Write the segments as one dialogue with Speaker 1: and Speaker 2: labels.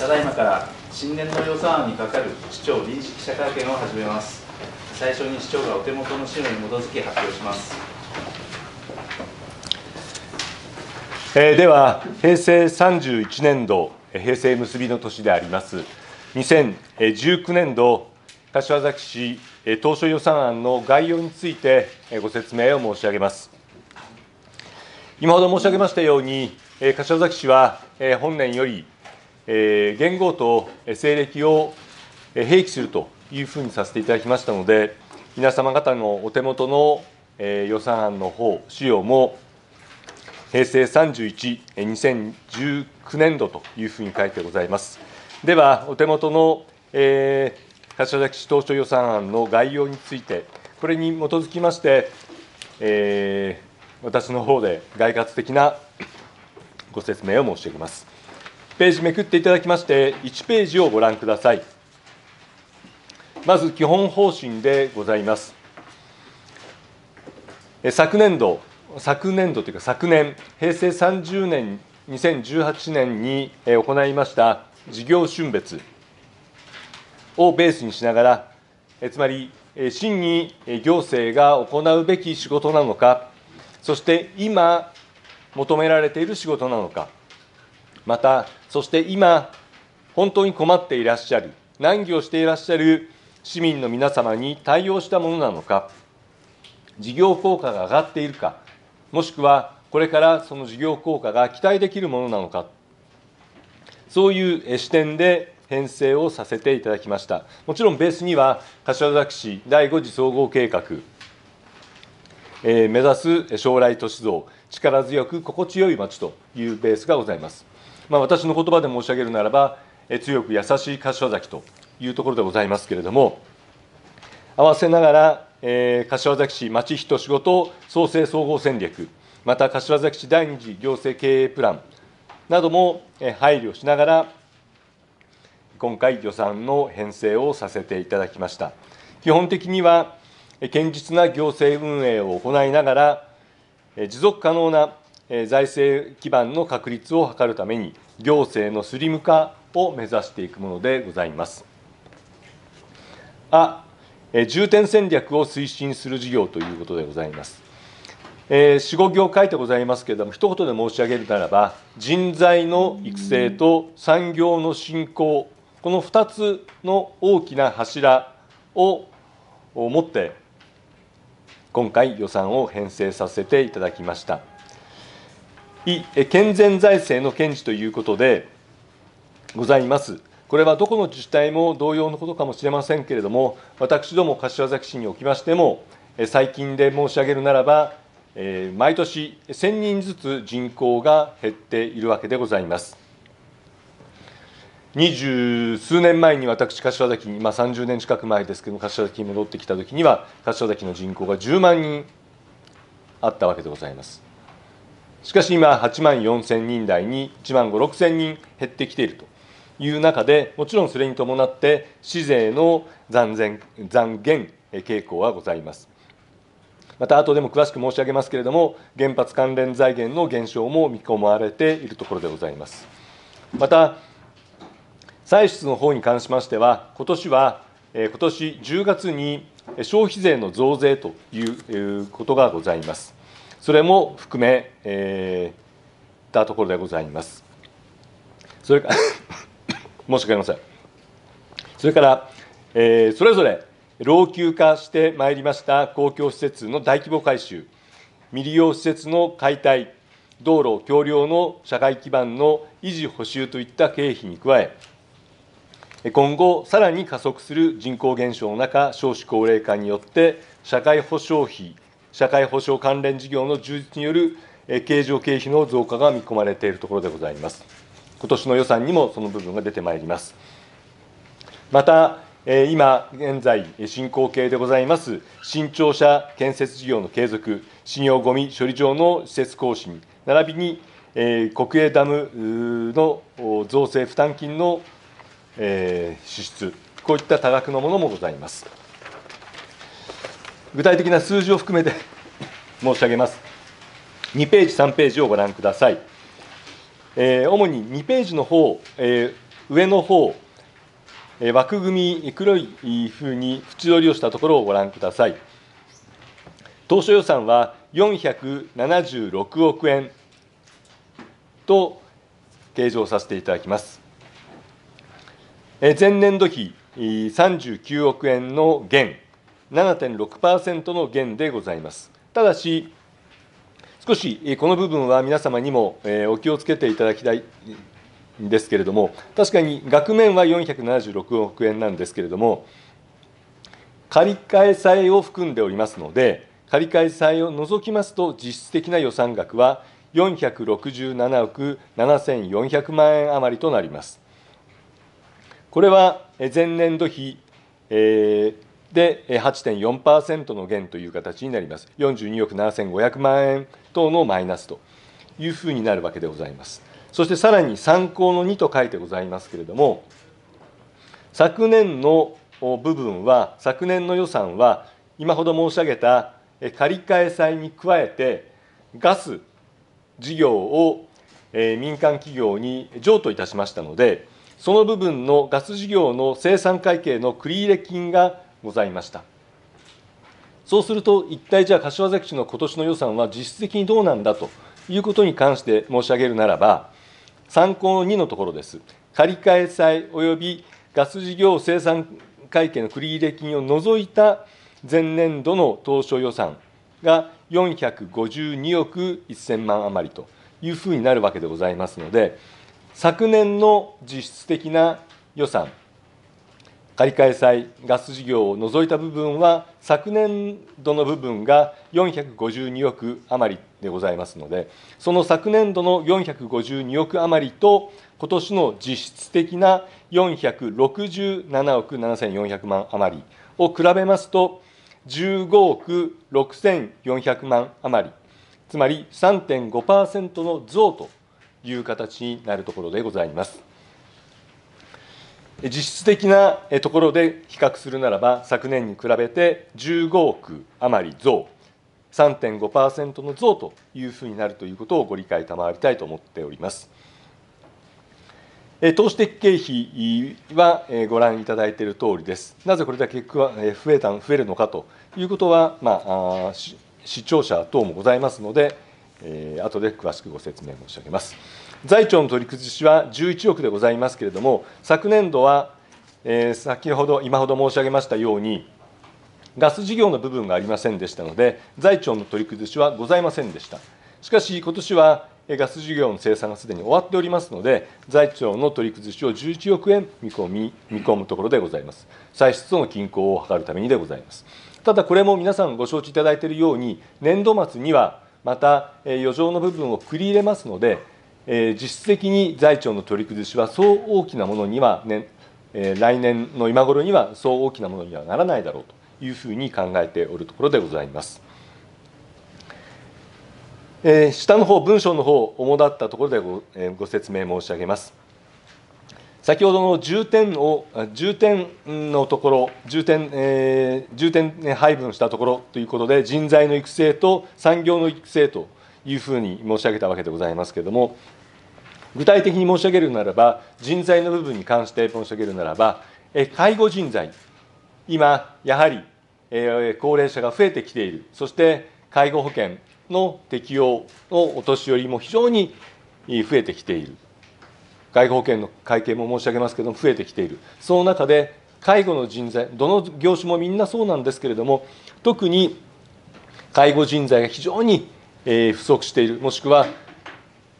Speaker 1: ただいまから新年度予算案に係る市長臨時記者会見を始めます。最初に市長がお手元の資料に基づき発表します。
Speaker 2: えーでは、平成31年度、えー平成結びの年であります、2019年度、柏崎市えー当初予算案の概要についてえーご説明を申し上げます。今ほど申し上げましたように、えー柏崎市はえー本年より、元号とえ西暦を併記するというふうにさせていただきましたので、皆様方のお手元の予算案の方、資料も平成31、2019年度というふうに書いてございます。では、お手元の、えー柏崎市当初予算案の概要について、これに基づきまして、えー私の方で概括的なご説明を申し上げます。ページめくっていただきまして、1ページをご覧ください。まず基本方針でございます。昨年度、昨年度というか昨年、平成30年、2018年に行いました事業春別をベースにしながら、つまり、真に行政が行うべき仕事なのか、そして今、求められている仕事なのか、また、そして今、本当に困っていらっしゃる、難儀をしていらっしゃる市民の皆様に対応したものなのか、事業効果が上がっているか、もしくはこれからその事業効果が期待できるものなのか、そういう視点で編成をさせていただきました。もちろんベースには、柏崎市第5次総合計画、えー目指す将来都市像、力強く心地よい街というベースがございます。まあ、私の言葉で申し上げるならば、え強く優しい柏崎というところでございますけれども、合わせながら、えー柏崎市まち人仕事創生総合戦略、また柏崎市第二次行政経営プランなども配慮しながら、今回、予算の編成をさせていただきました。基本的には、堅実な行政運営を行いながら、持続可能な財政基盤の確立を図るために、行政のスリム化を目指していくものでございます。あえ重点戦略を推進する事業ということでございます。えー、4、5行書いてございますけれども、一言で申し上げるならば、人材の育成と産業の振興、この2つの大きな柱を持って、今回、予算を編成させていただきました。健全財政の堅持ということでございます。これはどこの自治体も同様のことかもしれませんけれども、私ども柏崎市におきましても、最近で申し上げるならば、毎年1000人ずつ人口が減っているわけでございます。二十数年前に私、柏崎に、まあ、30年近く前ですけども、柏崎に戻ってきたときには、柏崎の人口が10万人あったわけでございます。しかし今、8万4千人台に1万5、6千人減ってきているという中で、もちろんそれに伴って、市税の残減残減傾向はございます。また後でも詳しく申し上げますけれども、原発関連財源の減少も見込まれているところでございます。また、歳出の方に関しましては、今年は、えー今年10月に消費税の増税ということがございます。それも含め、えーたところでございます。それから 申し訳ありません。それから、えーそれぞれ老朽化してまいりました公共施設の大規模改修、未利用施設の解体、道路、橋梁の社会基盤の維持・補修といった経費に加え、今後、さらに加速する人口減少の中、少子高齢化によって、社会保障費、社会保障関連事業の充実によるえ経常経費の増加が見込まれているところでございます。今年の予算にもその部分が出てまいります。また、え今現在進行形でございます新庁舎建設事業の継続、信用ごみ処理場の施設更新、並びに、え国営ダムの造成負担金の、え支出、こういった多額のものもございます。具体的な数字を含めて 申し上げます。2ページ、3ページをご覧ください。えー主に2ページの方、えー上の方枠組み、黒い風に縁取りをしたところをご覧ください。当初予算は476億円と計上させていただきます。前年度比39億円の減、7.6%の減でございます。ただし、少しこの部分は皆様にもお気をつけていただきたいんですけれども、確かに額面は476億円なんですけれども、借り換え債を含んでおりますので、借り換え債を除きますと、実質的な予算額は467億7400万円余りとなります。これは前年度比、えーで8.4%の減という形になります。42億7500万円等のマイナスというふうになるわけでございます。そしてさらに参考の2と書いてございますけれども、昨年の部分は、昨年の予算は、今ほど申し上げた借り換え債に加えて、ガス事業を民間企業に譲渡いたしましたので、その部分のガス事業の生産会計の繰入金がございました。そうすると、一体じゃあ、柏崎市の今年の予算は実質的にどうなんだということに関して申し上げるならば、参考の2のところです。借り換え債及びガス事業生産会計の繰入金を除いた前年度の当初予算が452億1000万余りというふうになるわけでございますので、昨年の実質的な予算、借り換債、ガス事業を除いた部分は、昨年度の部分が452億余りでございますので、その昨年度の452億余りと、今年の実質的な467億7400万余りを比べますと、15億6400万余り、つまり3.5%の増という形になるところでございます。実質的なところで比較するならば、昨年に比べて15億余り増、3.5%の増というふうになるということをご理解賜りたいと思っております。投資的経費はご覧いただいているとおりです。なぜこれだけ増えた増えるのかということは、まあ、視聴者等もございますので、え、後で詳しくご説明申し上げます。財庁の取り崩しは11億でございますけれども、昨年度は、えー、先ほど、今ほど申し上げましたように、ガス事業の部分がありませんでしたので、財庁の取り崩しはございませんでした。しかし、今年はガス事業の生産がすでに終わっておりますので、財庁の取り崩しを11億円見込み見込むところでございます。歳出との均衡を図るためにでございます。ただ、これも皆さんご承知いただいているように、年度末にはまた余剰の部分を繰り入れますので、実質的に財庁の取り崩しはそう大きなものには、ね、来年の今頃にはそう大きなものにはならないだろうというふうに考えておるところでございます。下の方、文章の方、主だったところでごご説明申し上げます。先ほどの重点を、重点のところ、重点、えー、重点配分したところということで、人材の育成と産業の育成というふうに申し上げたわけでございますけれども、具体的に申し上げるならば、人材の部分に関して申し上げるならば、介護人材、今、やはり高齢者が増えてきている、そして介護保険の適用のお年寄りも非常に増えてきている。介護保険の会計も申し上げますけれども、増えてきている、その中で、介護の人材、どの業種もみんなそうなんですけれども、特に介護人材が非常にえ不足している、もしくは、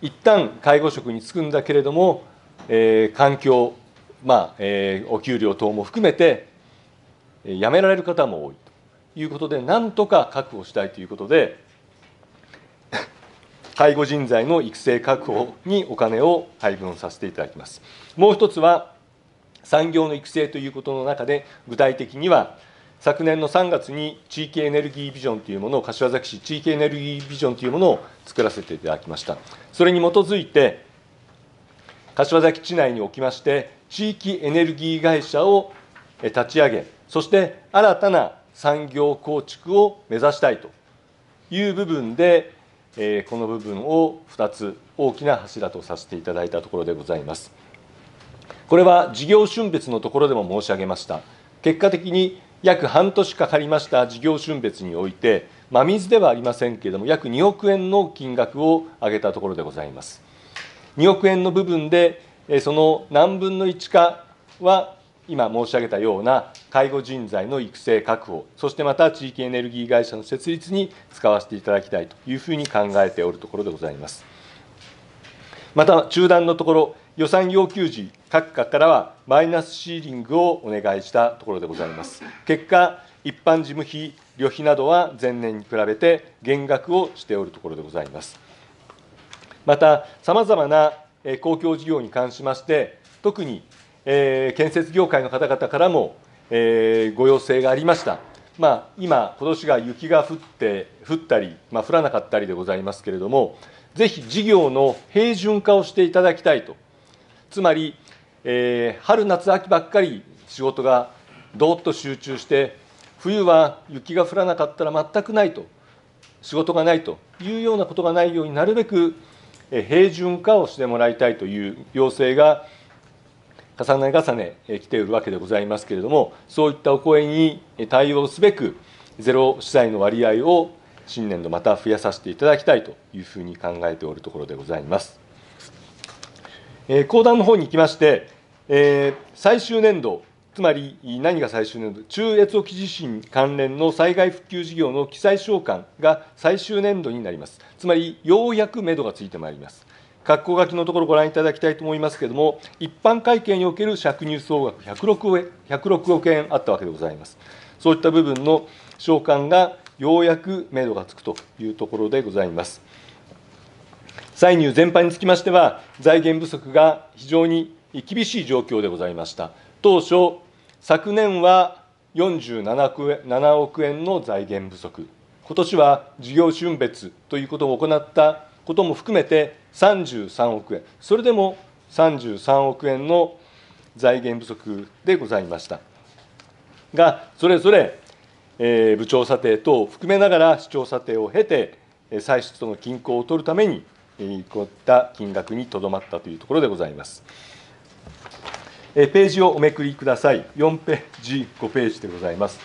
Speaker 2: 一旦介護職に就くんだけれども、えー、環境、まあえー、お給料等も含めて、辞められる方も多いということで、なんとか確保したいということで、介護人材の育成確保にお金を配分させていただきます。もう一つは、産業の育成ということの中で、具体的には、昨年の3月に地域エネルギービジョンというものを、柏崎市地域エネルギービジョンというものを作らせていただきました。それに基づいて、柏崎市内におきまして、地域エネルギー会社を立ち上げ、そして新たな産業構築を目指したいという部分で、この部分を2つ大きな柱とさせていただいたところでございます。これは事業春別のところでも申し上げました。結果的に約半年かかりました事業春別において、真水ではありませんけれども、約2億円の金額を挙げたところでございます。2億円の部分で、その何分の1かは、今申し上げたような介護人材の育成確保、そしてまた地域エネルギー会社の設立に使わせていただきたいというふうに考えておるところでございます。また、中断のところ、予算要求時、各課からはマイナスシーリングをお願いしたところでございます。結果、一般事務費、旅費などは前年に比べて減額をしておるところでございます。また、さまざまな公共事業に関しまして、特に、え、建設業界の方々からも、え、ご要請がありました。まあ、今、今年が雪が降って降ったり、ま、降らなかったりでございますけれども、ぜひ事業の平準化をしていただきたいと、つまり、えー、春、夏、秋ばっかり仕事がどーっと集中して、冬は雪が降らなかったら全くないと、仕事がないというようなことがないようになるべく平準化をしてもらいたいという要請が重ね重ね来ているわけでございますけれども、そういったお声に対応すべく、ゼロ資材の割合を新年度また増やさせていただきたいというふうに考えておるところでございます。えー、講談の方に行きまして、えー、最終年度、つまり何が最終年度、中越沖地震関連の災害復旧事業の記載償還が最終年度になります。つまり、ようやく目処がついてまいります。括弧書きのところご覧いただきたいと思いますけれども、一般会計における借入総額106億円 ,106 円あったわけでございます。そういった部分の償還がようやく目処がつくというところでございます。歳入全般につきましては、財源不足が非常に厳しい状況でございました。当初、昨年は47億円の財源不足、今年は事業春別ということを行ったことも含めて33億円、それでも33億円の財源不足でございました。が、それぞれ、えー、部長査定等を含めながら市長査定を経て、歳出との均衡を取るために、こういった金額にとどまったというところでございます。ページをおめくりください。4ページ、5ページでございます。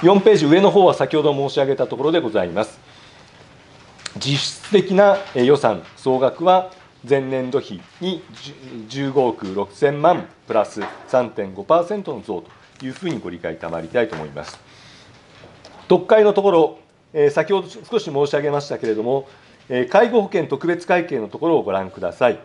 Speaker 2: 4ページ上の方は先ほど申し上げたところでございます。実質的な予算総額は前年度比に15億6000万プラス3.5%の増というふうにご理解賜りたいと思います。特会のところ、え先ほど少し申し上げましたけれども、え介護保険特別会計のところをご覧ください。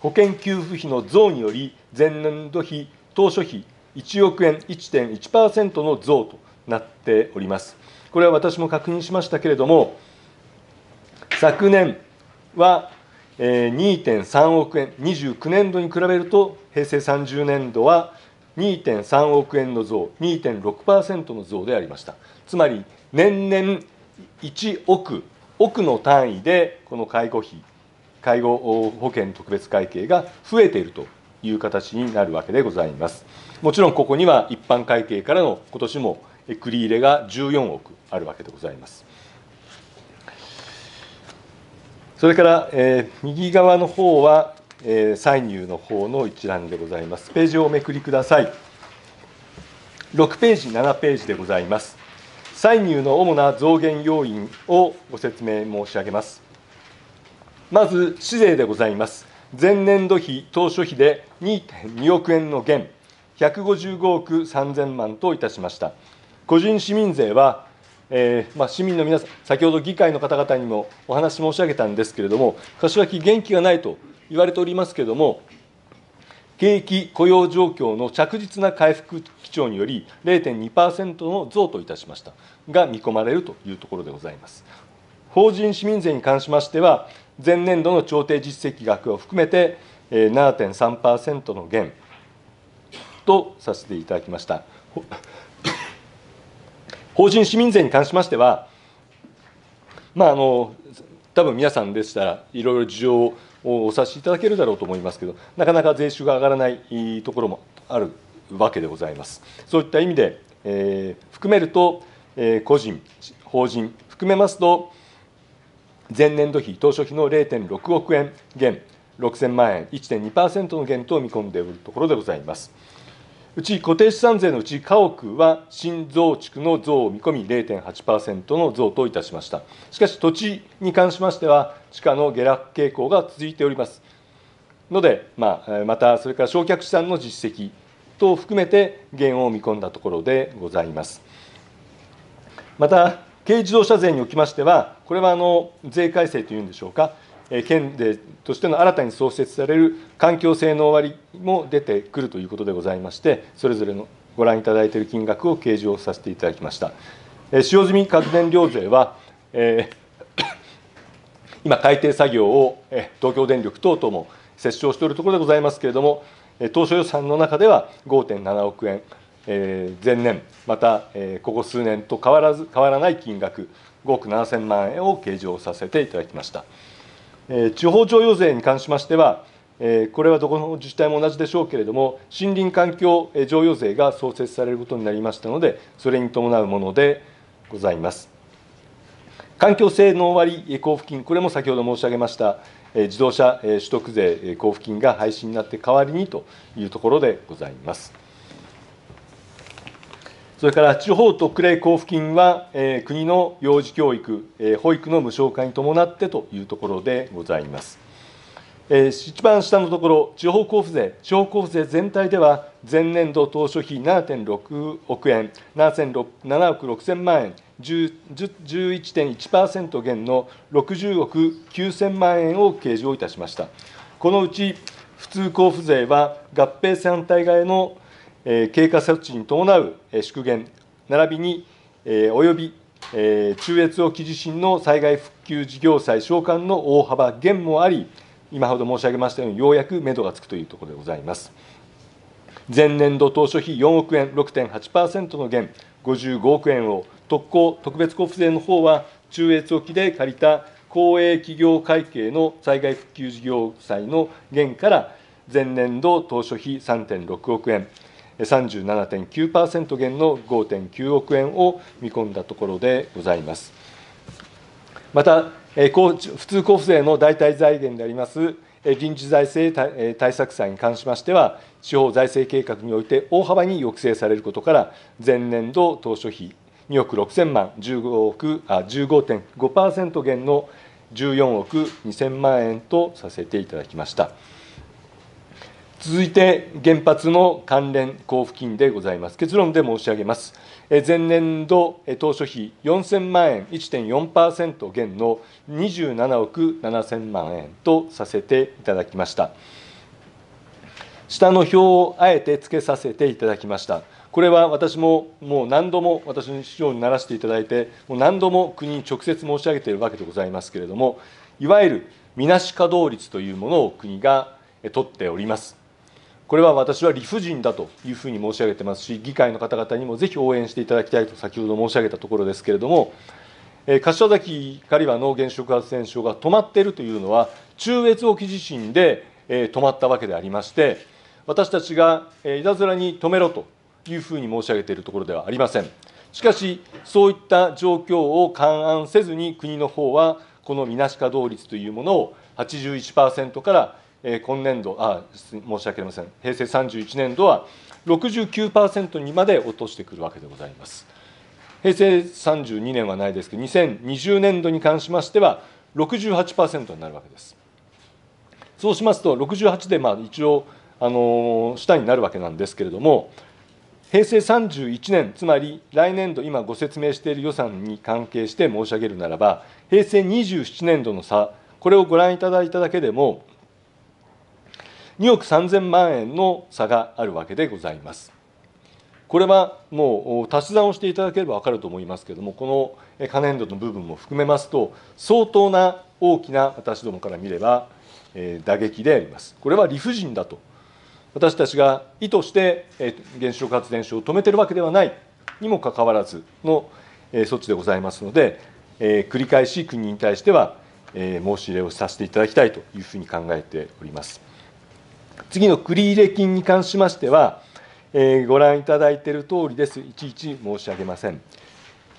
Speaker 2: 保険給付費の増により、前年度比、当初比1億円1.1%の増となっております。これは私も確認しましたけれども、昨年は2.3億円、29年度に比べると、平成30年度は2.3億円の増、2.6%の増でありました。つまり、年々1億億の単位でこの介護費、介護保険特別会計が増えているという形になるわけでございます。もちろんここには一般会計からの今年も繰り入れが14億あるわけでございます。それから、えー、右側の方は、えー、歳入の方の一覧でございます。ページをおめくりください。6ページ、7ページでございます。歳入の主な増減要因をご説明申し上げます。まず、市税でございます。前年度比、当初比で2.2億円の減、155億3000万といたしました。個人市民税は、えーまあ、市民の皆さん、先ほど議会の方々にもお話申し上げたんですけれども、柏木、元気がないと言われておりますけれども、景気雇用状況の着実な回復基調により、0.2%の増といたしましたが見込まれるというところでございます。法人市民税に関しましては、前年度の調停実績額を含めて7.3%の減とさせていただきました。法人市民税に関しましては、まあ、あの多分皆さんでしたらいろいろ事情をお察しいただけるだろうと思いますけど、なかなか税収が上がらないところもあるわけでございます。そういった意味で、えー、含めると、個人、法人、含めますと、前年度比、当初比の0.6億円減、6000万円、1.2%の減と見込んでいるところでございます。うち固定資産税のうち家屋は新増築の増を見込み0.8%の増といたしました。しかし土地に関しましては地価の下落傾向が続いておりますので、まあ、またそれから焼却資産の実績等を含めて減を見込んだところでございます。また軽自動車税におきましては、これはあの税改正というんでしょうか、県でとしての新たに創設される環境性能割も出てくるということでございまして、それぞれのご覧いただいている金額を計上させていただきました。使用済み核燃料税は、えー、今、改定作業を東京電力等々も折衝しているところでございますけれども、当初予算の中では5.7億円、え、前年、また、え、ここ数年と変わらず変わらない金額、5億7000万円を計上させていただきました。地方徴用税に関しましては、これはどこの自治体も同じでしょうけれども、森林環境譲与税が創設されることになりましたので、それに伴うものでございます。環境性能割交付金、これも先ほど申し上げました、自動車取得税交付金が廃止になって代わりにというところでございます。それから地方特例交付金は、えー、国の幼児教育、えー、保育の無償化に伴ってというところでございます。えー、一番下のところ、地方交付税、地方交付税全体では、前年度当初費7.6億円、7億6000万円、11.1%減の60億9000万円を計上いたしました。このうち、普通交付税は合併反対側の経過措置に伴う縮減、並びにおよび中越沖地震の災害復旧事業債償還の大幅減もあり、今ほど申し上げましたように、ようやく目処がつくというところでございます。前年度当初費4億円、6.8%の減、55億円を、特攻、特別交付税の方は、中越沖で借りた公営企業会計の災害復旧事業債の減から、前年度当初費3.6億円、37.9%減の5.9億円を見込んだところでございます。また、普通交付税の代替財源であります臨時財政対策債に関しましては、地方財政計画において大幅に抑制されることから、前年度当初費2億6000万、15億あ15.5%減の14億2000万円とさせていただきました。続いて原発の関連交付金でございます。結論で申し上げます。前年度当初費4000万円、1.4%減の27億7000万円とさせていただきました。下の表をあえて付けさせていただきました。これは私ももう何度も私の市長にならせていただいて、もう何度も国に直接申し上げているわけでございますけれども、いわゆるみなし稼働率というものを国が取っております。これは私は理不尽だというふうに申し上げてますし、議会の方々にもぜひ応援していただきたいと先ほど申し上げたところですけれども、柏崎刈羽の原子力発電所が止まっているというのは、中越沖地震で止まったわけでありまして、私たちがいたずらに止めろというふうに申し上げているところではありません。しかし、そういった状況を勘案せずに、国の方は、このみなし稼働率というものを81%から今年度あ、申し訳ありません、平成31年度は69%にまで落としてくるわけでございます。平成32年はないですけど、2020年度に関しましては、68%になるわけです。そうしますと、68でまあ一応、あの下になるわけなんですけれども、平成31年、つまり来年度、今ご説明している予算に関係して申し上げるならば、平成27年度の差、これをご覧いただいただけでも、2億3000万円の差があるわけでございます。これはもう足し算をしていただければ分かると思いますけれども、この可年度の部分も含めますと、相当な大きな私どもから見れば、打撃であります。これは理不尽だと、私たちが意図して原子力発電所を止めているわけではないにもかかわらずの措置でございますので、繰り返し国に対しては申し入れをさせていただきたいというふうに考えております。次の繰入金に関しましては、えー、ご覧いただいている通りです。いちいち申し上げません。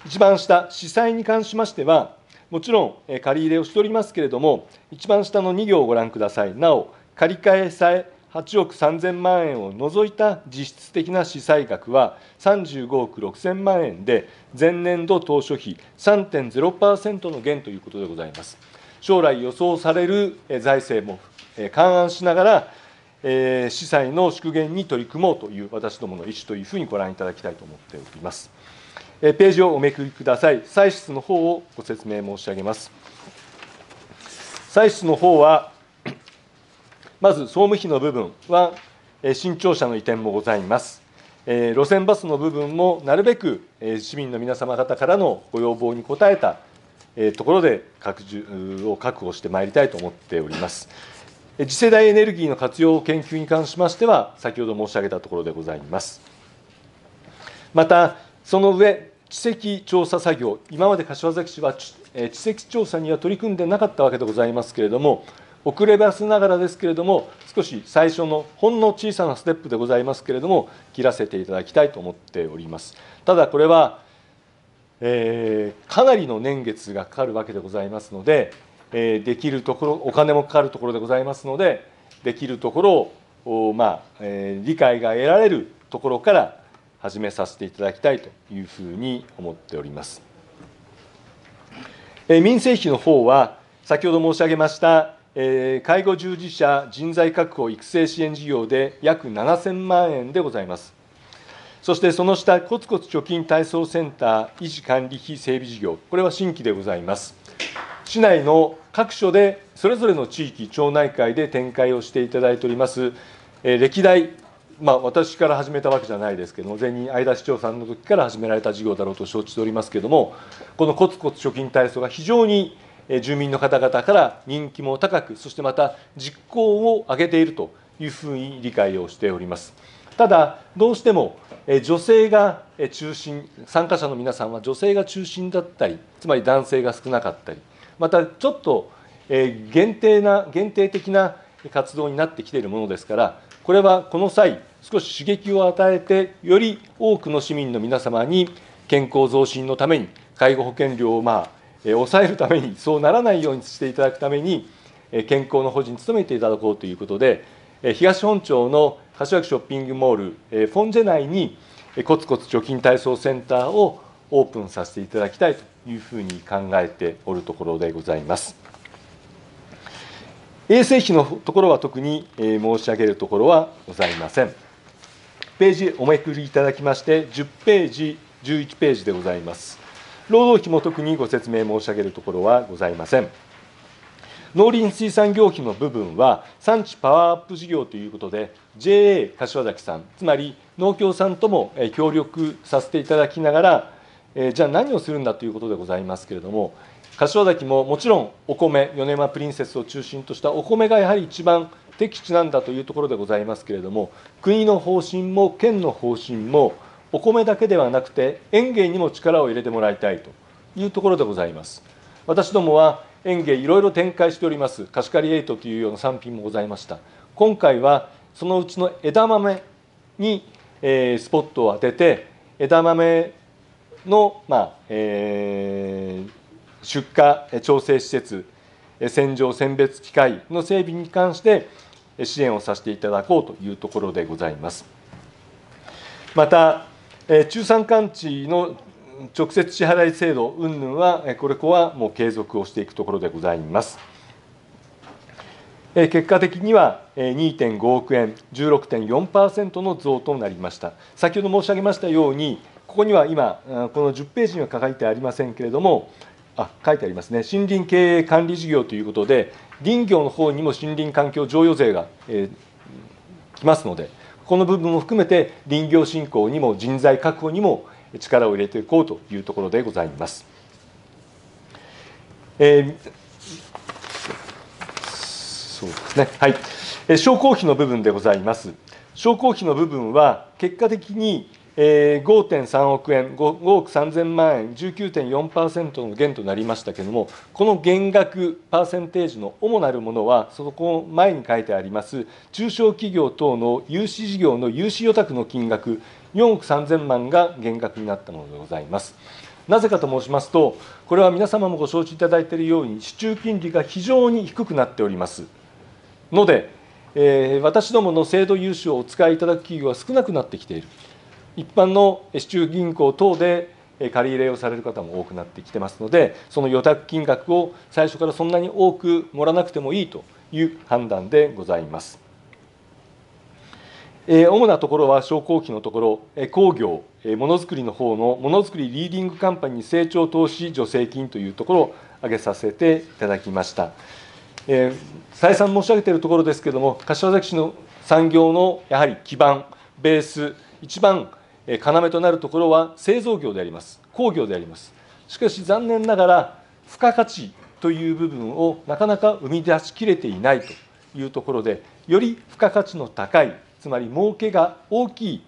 Speaker 2: 一番下、司債に関しましては、もちろん借り入れをしておりますけれども、一番下の2行をご覧ください。なお、借り換えさえ8億3000万円を除いた実質的な支債額は35億6000万円で、前年度当初比3.0%の減ということでございます。将来予想される財政も勘案しながら、えー、司祭の縮減に取り組もうという私どもの意思というふうにご覧いただきたいと思っております。えー、ページをおめくりください。歳出の方をご説明申し上げます。歳出の方は、まず総務費の部分は、え新庁舎の移転もございます。え路線バスの部分もなるべく、え市民の皆様方からのご要望に応えた、えところで拡充を確保してまいりたいと思っております。次世代エネルギーの活用研究に関しましては、先ほど申し上げたところでございます。また、その上、地籍調査作業、今まで柏崎市は地籍調査には取り組んでなかったわけでございますけれども、遅ればせながらですけれども、少し最初のほんの小さなステップでございますけれども、切らせていただきたいと思っております。ただ、これは、えー、かなりの年月がかかるわけでございますので、えできるところ、お金もかかるところでございますので、できるところを、まあえ理解が得られるところから始めさせていただきたいというふうに思っております。え民生費の方は、先ほど申し上げました、え介護従事者人材確保育成支援事業で約7000万円でございます。そしてその下、コツコツ貯金体操センター維持管理費整備事業、これは新規でございます。市内の各所でそれぞれの地域、町内会で展開をしていただいております、え歴代、まあ、私から始めたわけじゃないですけども、前任、相田市長さんの時から始められた事業だろうと承知しておりますけれども、このコツコツ貯金体操が非常に住民の方々から人気も高く、そしてまた実行を上げているというふうに理解をしております。ただ、どうしても女性が中心、参加者の皆さんは女性が中心だったり、つまり男性が少なかったり、またちょっと限定な限定的な活動になってきているものですからこれはこの際少し刺激を与えてより多くの市民の皆様に健康増進のために介護保険料をまあ抑えるためにそうならないようにしていただくために健康の保持に努めていただこうということで東本町の柏木ショッピングモールえフォンジェ内にコツコツ貯金体操センターをオープンさせていただきたいというふうに考えておるところでございます。衛生費のところは特に申し上げるところはございません。ページおめくりいただきまして、10ページ、11ページでございます。労働費も特にご説明申し上げるところはございません。農林水産業費の部分は、産地パワーアップ事業ということで、JA 柏崎さん、つまり農協さんとも協力させていただきながら、えー、じゃあ何をするんだということでございますけれども、柏崎ももちろんお米、米山プリンセスを中心としたお米がやはり一番適地なんだというところでございますけれども、国の方針も県の方針も、お米だけではなくて、園芸にも力を入れてもらいたいというところでございます。私どもは園芸、いろいろ展開しております、貸し借りエイトというような産品もございました。今回はそのうちの枝豆に、えー、スポットを当てて、枝豆の、まあえー、出荷調整施設、洗浄選別機械の整備に関して支援をさせていただこうというところでございます。また、中山間地の直接支払い制度云々は、これこはもう継続をしていくところでございます。結果的には2.5億円、16.4%の増となりました。先ほど申し上げましたように、ここには今、この10ページには書いてありませんけれども、あ書いてありますね、森林経営管理事業ということで、林業の方にも森林環境譲与税が、えー、来ますので、この部分も含めて林業振興にも人材確保にも力を入れていこうというところでございます。えー、そうですね、はい、商工費の部分でございます。商工費の部分は結果的に5.3億円、5億3000万円、19.4%の減となりましたけれども、この減額、パーセンテージの主なるものは、そこ前に書いてあります、中小企業等の融資事業の融資予託の金額、4億3000万が減額になったものでございます。なぜかと申しますと、これは皆様もご承知いただいているように、市中金利が非常に低くなっておりますので、えー、私どもの制度融資をお使いいただく企業は少なくなってきている、一般の市中銀行等で借り入れをされる方も多くなってきてますので、その予託金額を最初からそんなに多く盛らなくてもいいという判断でございます。主なところは商工機のところ、工業、ものづくりの方のものづくりリーディングカンパニー成長投資助成金というところを挙げさせていただきました。え、再三申し上げているところですけれども、柏崎市の産業のやはり基盤、ベース、一番要となるところは製造業であります、工業であります。しかし、残念ながら、付加価値という部分をなかなか生み出しきれていないというところで、より付加価値の高いつまり儲けが大き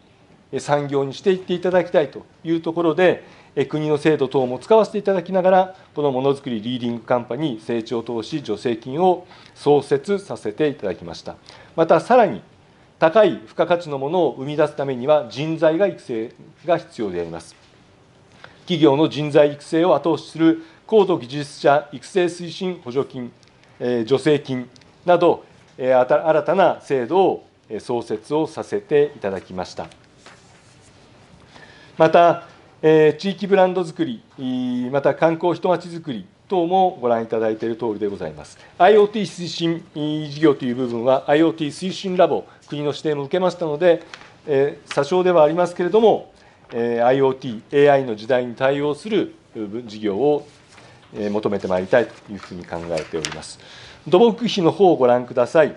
Speaker 2: い産業にしていっていただきたいというところで、国の制度等も使わせていただきながら、このものづくりリーディングカンパニー成長投資助成金を創設させていただきました。またさらに高い付加価値のものを生み出すためには人材が育成が必要であります。企業の人材育成を後押しする高度技術者育成推進補助金、助成金など、新たな制度を創設をさせていただきました。また、地域ブランドづくり、また観光一町づくり等もご覧いただいているとおりでございます。IoT 推進事業という部分は、IoT 推進ラボ、国の指定も受けましたので、詐称ではありますけれども、IoT、AI の時代に対応する事業を求めてまいりたいというふうに考えております。土木費の方をご覧ください。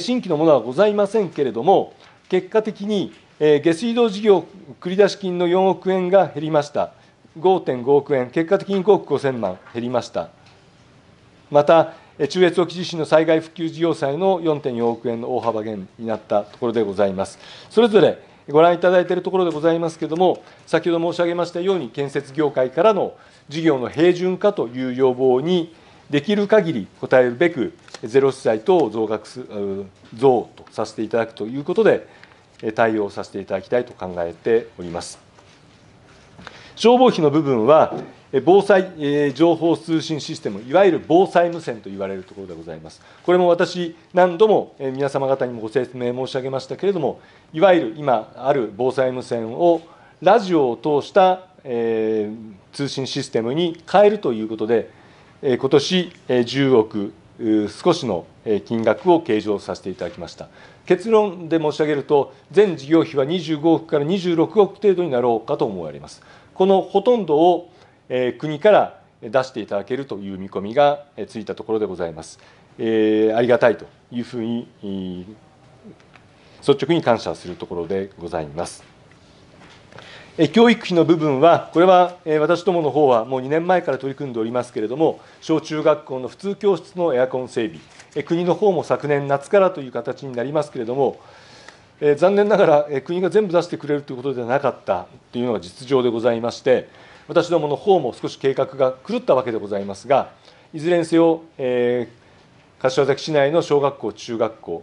Speaker 2: 新規のものはございませんけれども、結果的に下水道事業繰出金の4億円が減りました。5.5億円、結果的に5億5000万減りました。また、中越沖地震の災害復旧事業債の4.4億円の大幅減になったところでございます。それぞれご覧いただいているところでございますけれども、先ほど申し上げましたように、建設業界からの事業の平準化という要望にできる限り応えるべく、ゼロ資材等を増額す増とさせていただくということで、対応させていただきたいと考えております。消防費の部分は、防災情報通信システム、いわゆる防災無線と言われるところでございます。これも私、何度も皆様方にもご説明申し上げましたけれども、いわゆる今ある防災無線をラジオを通した、え通信システムに変えるということで、今年10億少しの金額を計上させていただきました。結論で申し上げると、全事業費は25億から26億程度になろうかと思われます。このほとんどを国から出していただけるという見込みがついたところでございます。えー、ありがたいというふうに、率直に感謝するところでございます。教育費の部分は、これは私どもの方はもう2年前から取り組んでおりますけれども、小中学校の普通教室のエアコン整備、国の方も昨年夏からという形になりますけれども、残念ながら国が全部出してくれるということではなかったというのが実情でございまして、私どもの方も少し計画が狂ったわけでございますが、いずれにせよ、えー、柏崎市内の小学校、中学校、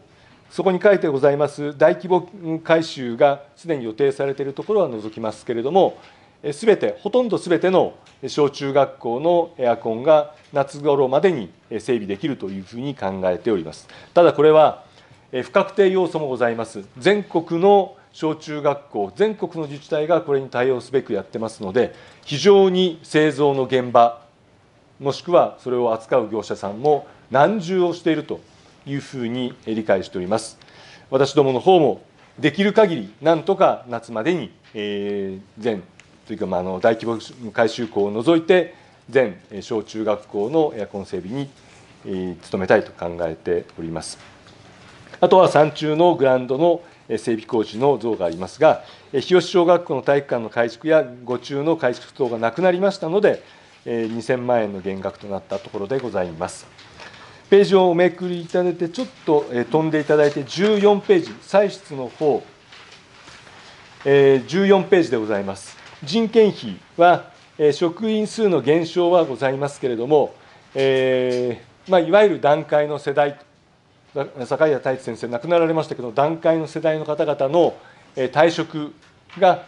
Speaker 2: そこに書いてございます大規模改修がすでに予定されているところは除きますけれども、すべて、ほとんどすべての小中学校のエアコンが夏頃までに整備できるというふうに考えております。ただこれは不確定要素もございます。全国の小中学校、全国の自治体がこれに対応すべくやってますので、非常に製造の現場、もしくはそれを扱う業者さんも難重をしているというふうに理解しております。私どもの方もできる限り、なんとか夏までに、えー、全というか、まあ、あの大規模改修工を除いて、全小中学校のエアコン整備に、えー、努めたいと考えております。あとは山中のグランドの整備工事の像がありますが、日吉小学校の体育館の改築や五中の改築等がなくなりましたので、2000万円の減額となったところでございます。ページをおめくりいただいて、ちょっと飛んでいただいて、14ページ、歳出の方、14ページでございます。人件費は、職員数の減少はございますけれども、えーまあ、いわゆる団塊の世代、坂井太一先生、亡くなられましたけど、団塊の世代の方々の退職が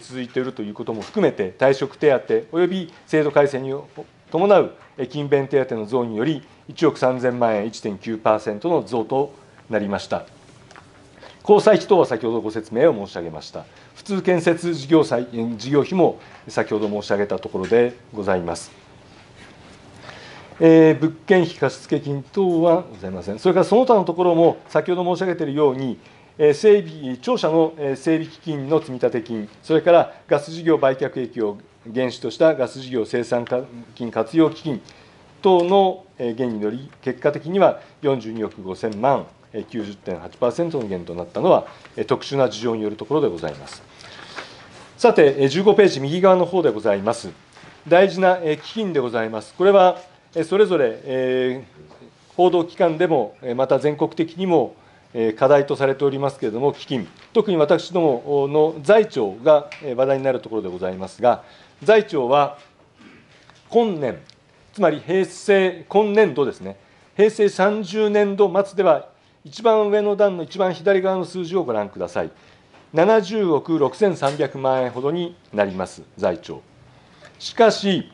Speaker 2: 続いているということも含めて、退職手当および制度改正に伴う勤勉手当の増により、1億3000万円、1.9%の増となりました。交際費等は先ほどご説明を申し上げました。普通建設事業事業費も先ほど申し上げたところでございます。えー、物件費貸付金等はございません。それからその他のところも、先ほど申し上げているように、整備庁舎の整備基金の積立金、それからガス事業売却益を原資としたガス事業生産金活用基金等の減により、結果的には42億5000万、90.8%の減となったのは、特殊な事情によるところでございます。さて、15ページ右側の方でございます。大事な基金でございます。これはそれぞれ報道機関でも、また全国的にも課題とされておりますけれども、基金、特に私どもの財庁が話題になるところでございますが、財庁は今年、つまり平成、今年度ですね、平成30年度末では、一番上の段の一番左側の数字をご覧ください。70億6300万円ほどになります、財庁。しかし、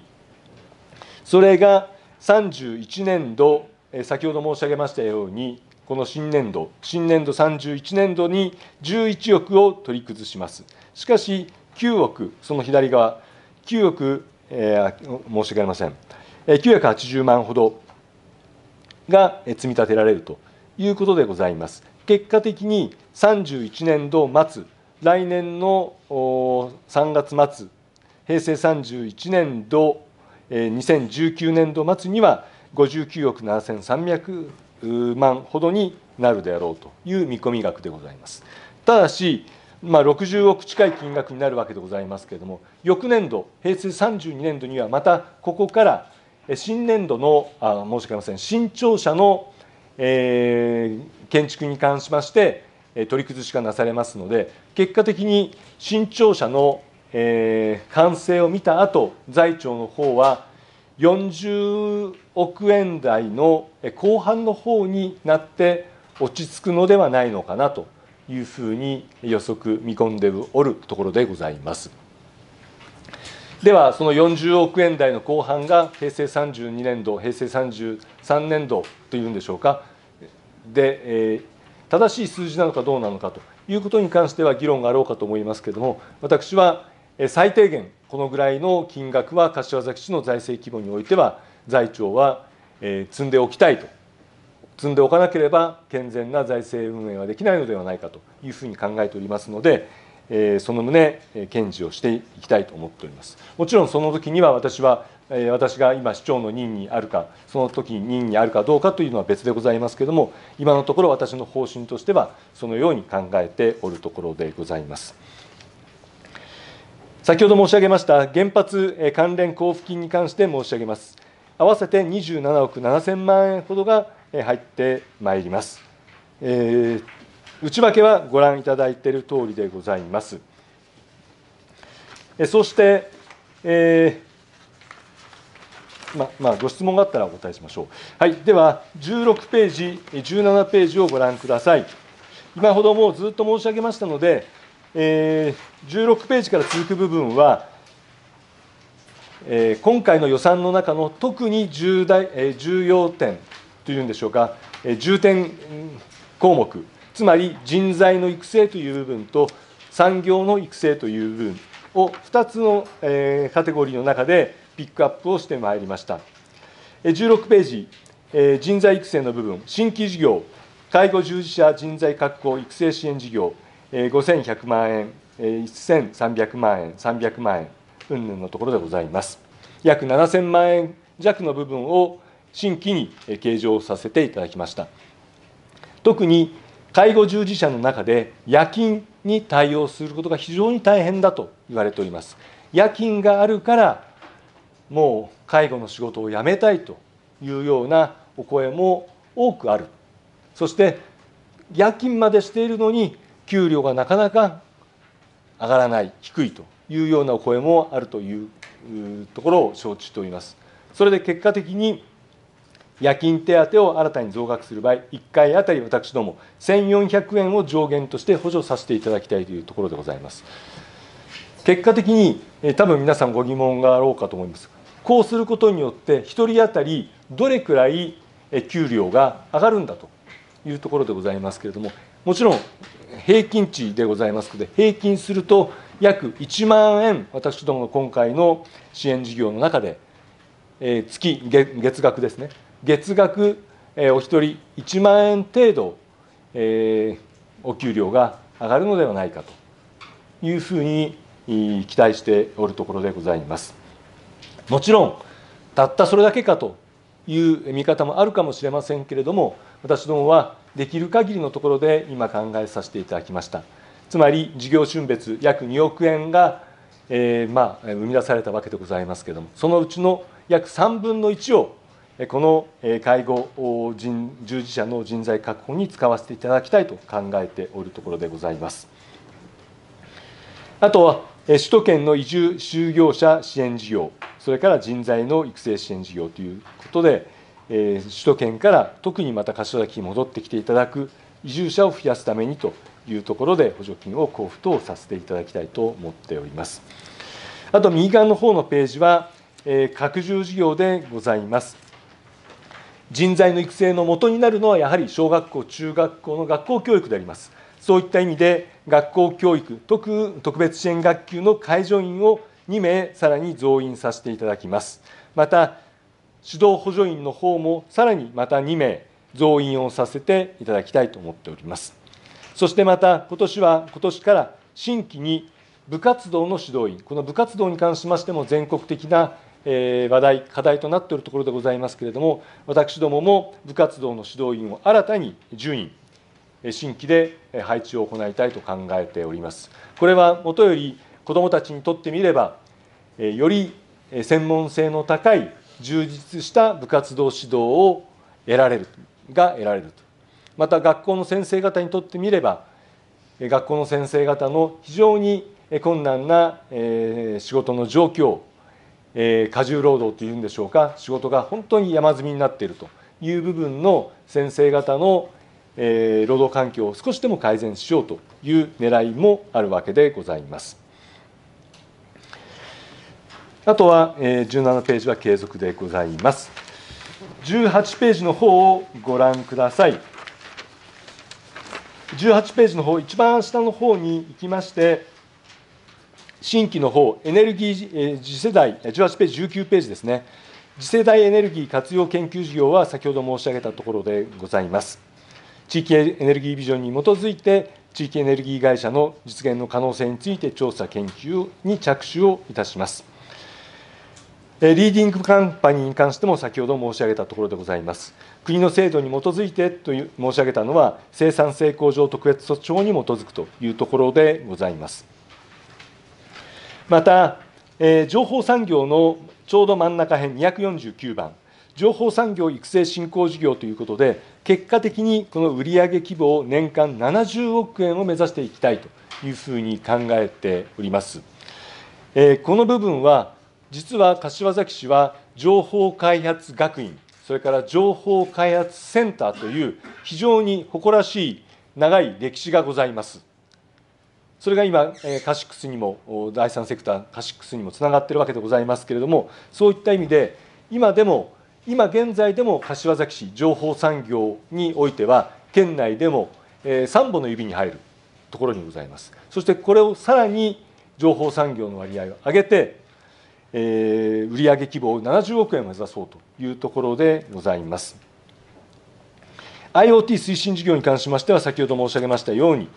Speaker 2: それが31年度、先ほど申し上げましたように、この新年度、新年度31年度に11億を取り崩します。しかし、9億、その左側、9億、えー、申し訳ありません、980万ほどが積み立てられるということでございます。結果的に31年度末、来年の3月末、平成31年度2019年度末には59億7300万ほどになるであろうという見込み額でございます。ただし、まあ、60億近い金額になるわけでございますけれども、翌年度、平成32年度にはまたここから新年度の、あ申し訳ありません、新庁舎の、えー、建築に関しまして、取り崩しがなされますので、結果的に新庁舎のえー、完成を見た後財庁の方は40億円台の後半の方になって落ち着くのではないのかなというふうに予測見込んでおるところでございます。ではその40億円台の後半が平成32年度平成33年度というんでしょうかで、えー、正しい数字なのかどうなのかということに関しては議論があろうかと思いますけれども私は最低限このぐらいの金額は柏崎市の財政規模においては財庁は積んでおきたいと積んでおかなければ健全な財政運営はできないのではないかというふうに考えておりますのでその旨堅持をしていきたいと思っておりますもちろんその時には私は私が今市長の任にあるかその時に任にあるかどうかというのは別でございますけれども今のところ私の方針としてはそのように考えておるところでございます。先ほど申し上げました原発関連交付金に関して申し上げます。合わせて27億7000万円ほどが入ってまいります。えー、内訳はご覧いただいている通りでございます。そして、えーままあ、ご質問があったらお答えしましょう。はい、では、16ページ、17ページをご覧ください。今ほどもうずっと申し上げましたので、えー、16ページから続く部分は、えー、今回の予算の中の特に重大、えー、重要点というんでしょうか、えー、重点項目、つまり人材の育成という部分と産業の育成という部分を2つの、えー、カテゴリーの中でピックアップをしてまいりました。16ページ、えー、人材育成の部分、新規事業、介護従事者人材確保育成支援事業、5100万円、1300万円、300万円、云々のところでございます。約7000万円弱の部分を新規に計上させていただきました。特に介護従事者の中で夜勤に対応することが非常に大変だと言われております。夜勤があるから、もう介護の仕事を辞めたいというようなお声も多くある。そして夜勤までしているのに給料がなかなか上がらない、低いというようなお声もあるというところを承知しております。それで結果的に夜勤手当を新たに増額する場合、1回あたり私ども1400円を上限として補助させていただきたいというところでございます。結果的に多分皆さんご疑問があろうかと思いますこうすることによって1人当たりどれくらい給料が上がるんだというところでございますけれどももちろん平均値でございますので平均すると約1万円私どもの今回の支援事業の中でえ月月額ですね月額えお一人1万円程度えお給料が上がるのではないかというふうに期待しておるところでございます。もちろんたったそれだけかという見方もあるかもしれませんけれども私どもはできる限りのところで今考えさせていただきましたつまり事業春別約2億円が、えー、まあ、生み出されたわけでございますけれどもそのうちの約3分の1をこの介護従事者の人材確保に使わせていただきたいと考えておるところでございます。あとは首都圏の移住就業者支援事業、それから人材の育成支援事業ということで、え首都圏から特にまた柏崎に戻ってきていただく移住者を増やすためにというところで補助金を交付等させていただきたいと思っております。あと右側の方のページはえ、拡充事業でございます。人材の育成のもとになるのはやはり小学校、中学校の学校教育であります。そういった意味で学校教育特特別支援学級の介助員を2名さらに増員させていただきますまた指導補助員の方もさらにまた2名増員をさせていただきたいと思っておりますそしてまた今年は今年から新規に部活動の指導員この部活動に関しましても全国的な話題課題となっているところでございますけれども私どもも部活動の指導員を新たに10人新規で配置を行いたいと考えております。これはもとより子どもたちにとってみれば、より専門性の高い充実した部活動指導を得られるが得られると。また学校の先生方にとってみれば、学校の先生方の非常に困難な仕事の状況、過重労働というんでしょうか、仕事が本当に山積みになっているという部分の先生方の労働環境を少しでも改善しようという狙いもあるわけでございます。あとは、え17ページは継続でございます。18ページの方をご覧ください。18ページの方、一番下の方に行きまして、新規の方、エネルギー次世代、18ページ、19ページですね、次世代エネルギー活用研究事業は先ほど申し上げたところでございます。地域エネルギービジョンに基づいて、地域エネルギー会社の実現の可能性について調査・研究に着手をいたします。リーディングカンパニーに関しても先ほど申し上げたところでございます。国の制度に基づいてという申し上げたのは、生産性向上特別措置法に基づくというところでございます。また、え情報産業のちょうど真ん中辺、249番、情報産業育成振興事業ということで、結果的にこの売上規模を年間70億円を目指していきたいというふうに考えております。えこの部分は、実は柏崎市は情報開発学院、それから情報開発センターという非常に誇らしい長い歴史がございます。それが今、カシックスにも、第三セクター、カシックスにもつながっているわけでございますけれども、そういった意味で、今でも今現在でも柏崎市情報産業においては県内でも3本の指に入るところにございますそしてこれをさらに情報産業の割合を上げて、えー、売上規模を70億円を目指そうというところでございます IoT 推進事業に関しましては先ほど申し上げましたように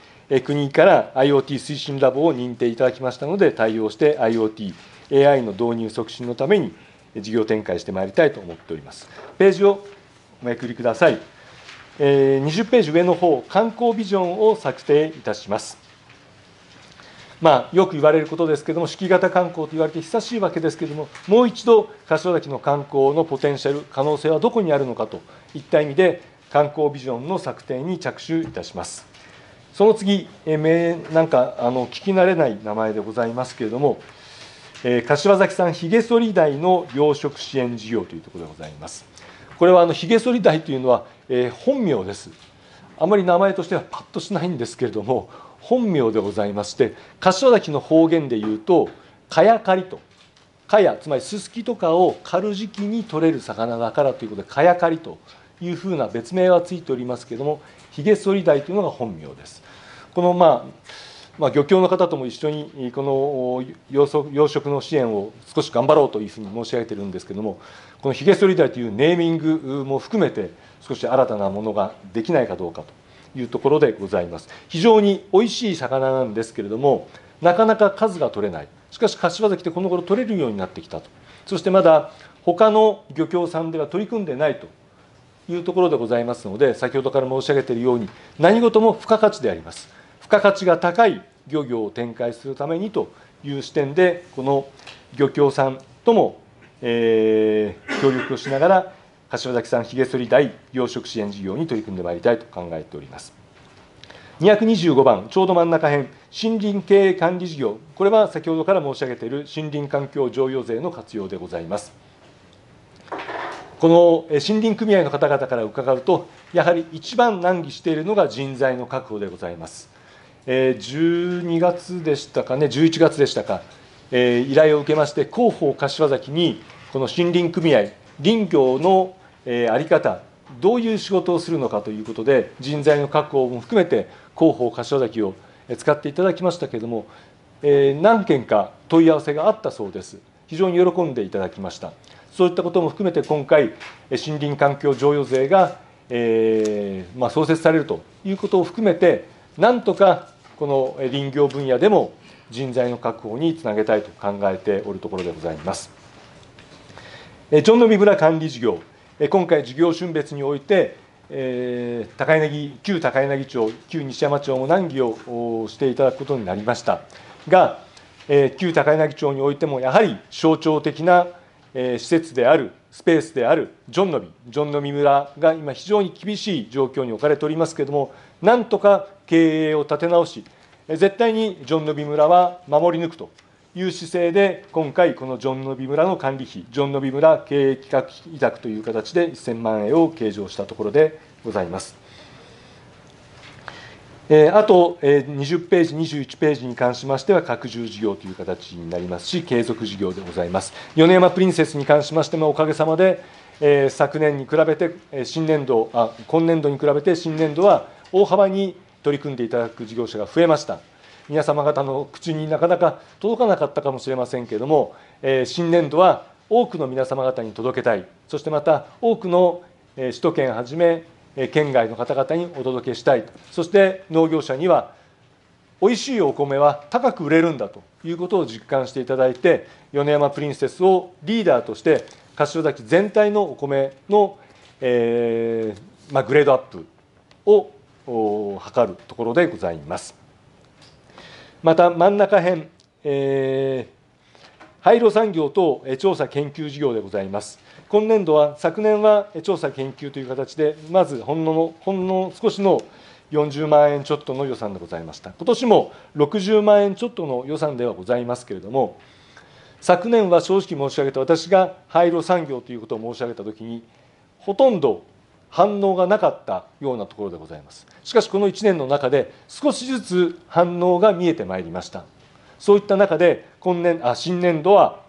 Speaker 2: 国から IoT 推進ラボを認定いただきましたので対応して IoT AI の導入促進のために事業展開してまいりたいと思っております。ページをおめくりください。20ページ上の方、観光ビジョンを策定いたします。まあ、よく言われることですけれども、式型観光と言われて久しいわけですけれども、もう一度、柏崎の観光のポテンシャル、可能性はどこにあるのかといった意味で、観光ビジョンの策定に着手いたします。その次、えなんかあの聞き慣れない名前でございますけれども、え柏崎さんひげ剃り台の養殖支援事業というところでございます。これはあのひげ剃り台というのは、え本名です。あまり名前としてはパッとしないんですけれども、本名でございまして柏崎の方言でいうとかやかりとかやつまりすすきとかを狩る時期に取れる魚だからということでかやかりというふうな別名はついておりますけれどもひげ剃り鯛というのが本名です。このまあまあ、漁協の方とも一緒にこの養殖の支援を少し頑張ろうというふうに申し上げてるんですけれどもこのひげ剃り鯛というネーミングも含めて少し新たなものができないかどうかというところでございます。非常においしい魚なんですけれどもなかなか数が取れない。しかし柏崎でこの頃取れるようになってきたと。そしてまだ他の漁協さんでは取り組んでないと。いうところでございますので先ほどから申し上げているように何事も付加価値であります。付加価値が高い漁業を展開するためにという視点でこの漁協さんとも、えー、協力をしながら柏崎さんひげ剃り大養殖支援事業に取り組んでまいりたいと考えております。225番ちょうど真ん中辺森林経営管理事業。これは先ほどから申し上げている森林環境譲与税の活用でございます。この森林組合の方々から伺うとやはり一番難儀しているのが人材の確保でございます。12月でしたかね、11月でしたか、依頼を受けまして、広報柏崎に、この森林組合、林業のえ在り方、どういう仕事をするのかということで、人材の確保も含めて、広報柏崎を使っていただきましたけれどもえ、何件か問い合わせがあったそうです。非常に喜んでいただきました。そういったことも含めて、今回、森林環境譲与税が、えーまあ、創設されるということを含めて、なんとかこの林業分野でも人材の確保につなげたいと考えておるところでございます。ジョンノビ村管理事業、今回、事業春別において、えー、高柳旧高柳町、旧西山町も難儀をしていただくことになりました。が、えー、旧高柳町においても、やはり象徴的な、えー、施設である、スペースであるジョンノビ、ジョンノビ村が今、非常に厳しい状況に置かれておりますけれども、なんとか経営を立て直し、絶対にジョンノビ村は守り抜くと。いう姿勢で、今回、このジョンノビ村の管理費、ジョンノビ村経営企画委託という形で1000万円を計上したところでございます。えあとえ20ページ、21ページに関しましては、拡充事業という形になりますし、継続事業でございます。米山プリンセスに関しましても、おかげさまで、え昨年に比べて、新年度あ、今年度に比べて新年度は大幅に取り組んでいただく事業者が増えました。皆様方の口になかなか届かなかったかもしれませんけれども、え新年度は多くの皆様方に届けたい、そしてまた多くの首都圏はじめ、県外の方々にお届けしたい、そして農業者には、おいしいお米は高く売れるんだということを実感していただいて、米山プリンセスをリーダーとして、柏崎全体のお米の、えーまあ、グレードアップを図るところでございます。また真ん中辺、えー、廃炉産業等調査研究事業でございます。今年度は、昨年は調査研究という形で、まずほんのほんの少しの40万円ちょっとの予算でございました。今年も60万円ちょっとの予算ではございますけれども、昨年は正直申し上げて、私が廃炉産業ということを申し上げたときに、ほとんど反応がなかったようなところでございます。しかし、この1年の中で、少しずつ反応が見えてまいりました。そういった中で、今年あ新年度は、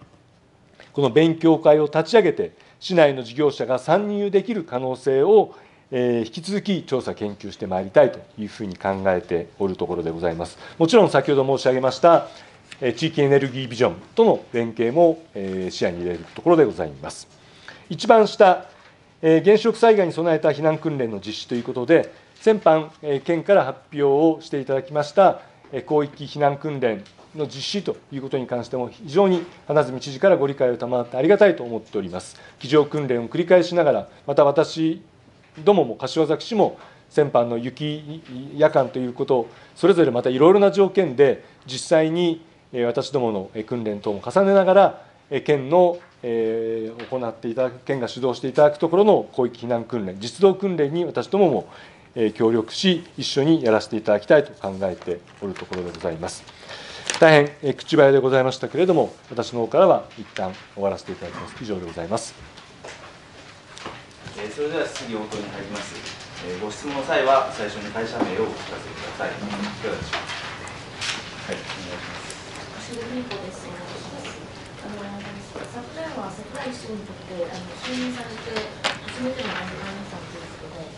Speaker 2: この勉強会を立ち上げて、市内の事業者が参入できる可能性を、え、引き続き調査、研究してまいりたいというふうに考えておるところでございます。もちろん、先ほど申し上げました、地域エネルギービジョンとの連携も視野に入れるところでございます。一番下、原子力災害に備えた避難訓練の実施ということで、先般、県から発表をしていただきました広域避難訓練の実施ということに関しても、非常に花角知事からご理解を賜ってありがたいと思っております。机上訓練を繰り返しながら、また私どもも柏崎市も先般の雪夜間ということを、それぞれまたいろいろな条件で、実際に私どもの訓練等も重ねながら、県のえー、行っていただく、県が主導していただくところの広域避難訓練、実動訓練に私どもも、えー、協力し、一緒にやらせていただきたいと考えておるところでございます。大変、えー、口早でございましたけれども、私の方からは一旦終わらせていただきます。以上でございます。
Speaker 1: えー、それでは質疑応答に入ります。えー、ご質問の際は、最初に会社名をお聞かせください。いかがでしょうか。はい、お願いします。
Speaker 3: あの昨年は桜井市にとってあの就任されて初めての内閣さんということで、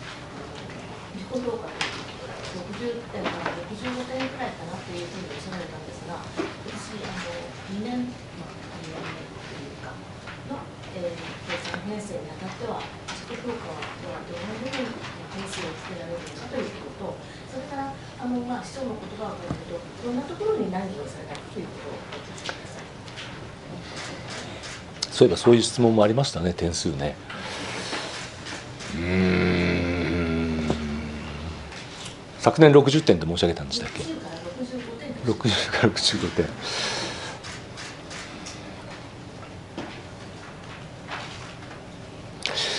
Speaker 3: 自己評価60点から65点くらいかなというふうにおっしゃられたんですが、私あの2年まあ2年目というかの、えー、計算編成にあたっては自己評価はどのように点数をつけられるのかということと。それからあの、まあ、市長の言葉を借りると、どんなところに難儀をされたかということをお聞きください。
Speaker 2: そういえばそういう質問もありましたね、点数ね。うん。昨年60点と申し上げたんでしたっけ
Speaker 3: ？60から65点。
Speaker 2: 60から65点。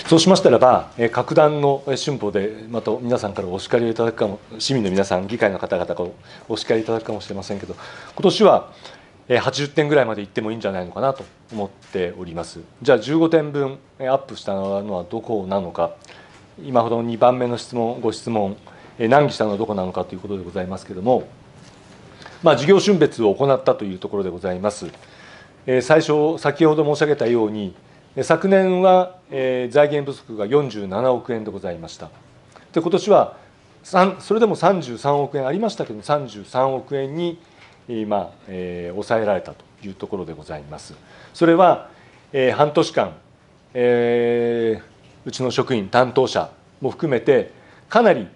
Speaker 2: そうしましたらば、えー各段のえー春歩でまた皆さんからお叱りをいただくかも市民の皆さん議会の方々がお叱りいただくかもしれませんけど今年は80点ぐらいまでいってもいいんじゃないのかなと思っておりますじゃあ15点分アップしたのはどこなのか今ほど2番目の質問ご質問難儀したのはどこなのかということでございますけれどもまあ、事業春別を行ったというところでございます。最初、先ほど申し上げたように、昨年は、財源不足が47億円でございました。で、今年はそれでも33億円ありましたけど、33億円に今、えー抑えられたというところでございます。それは、えー半年間、えーうちの職員、担当者も含めて、かなり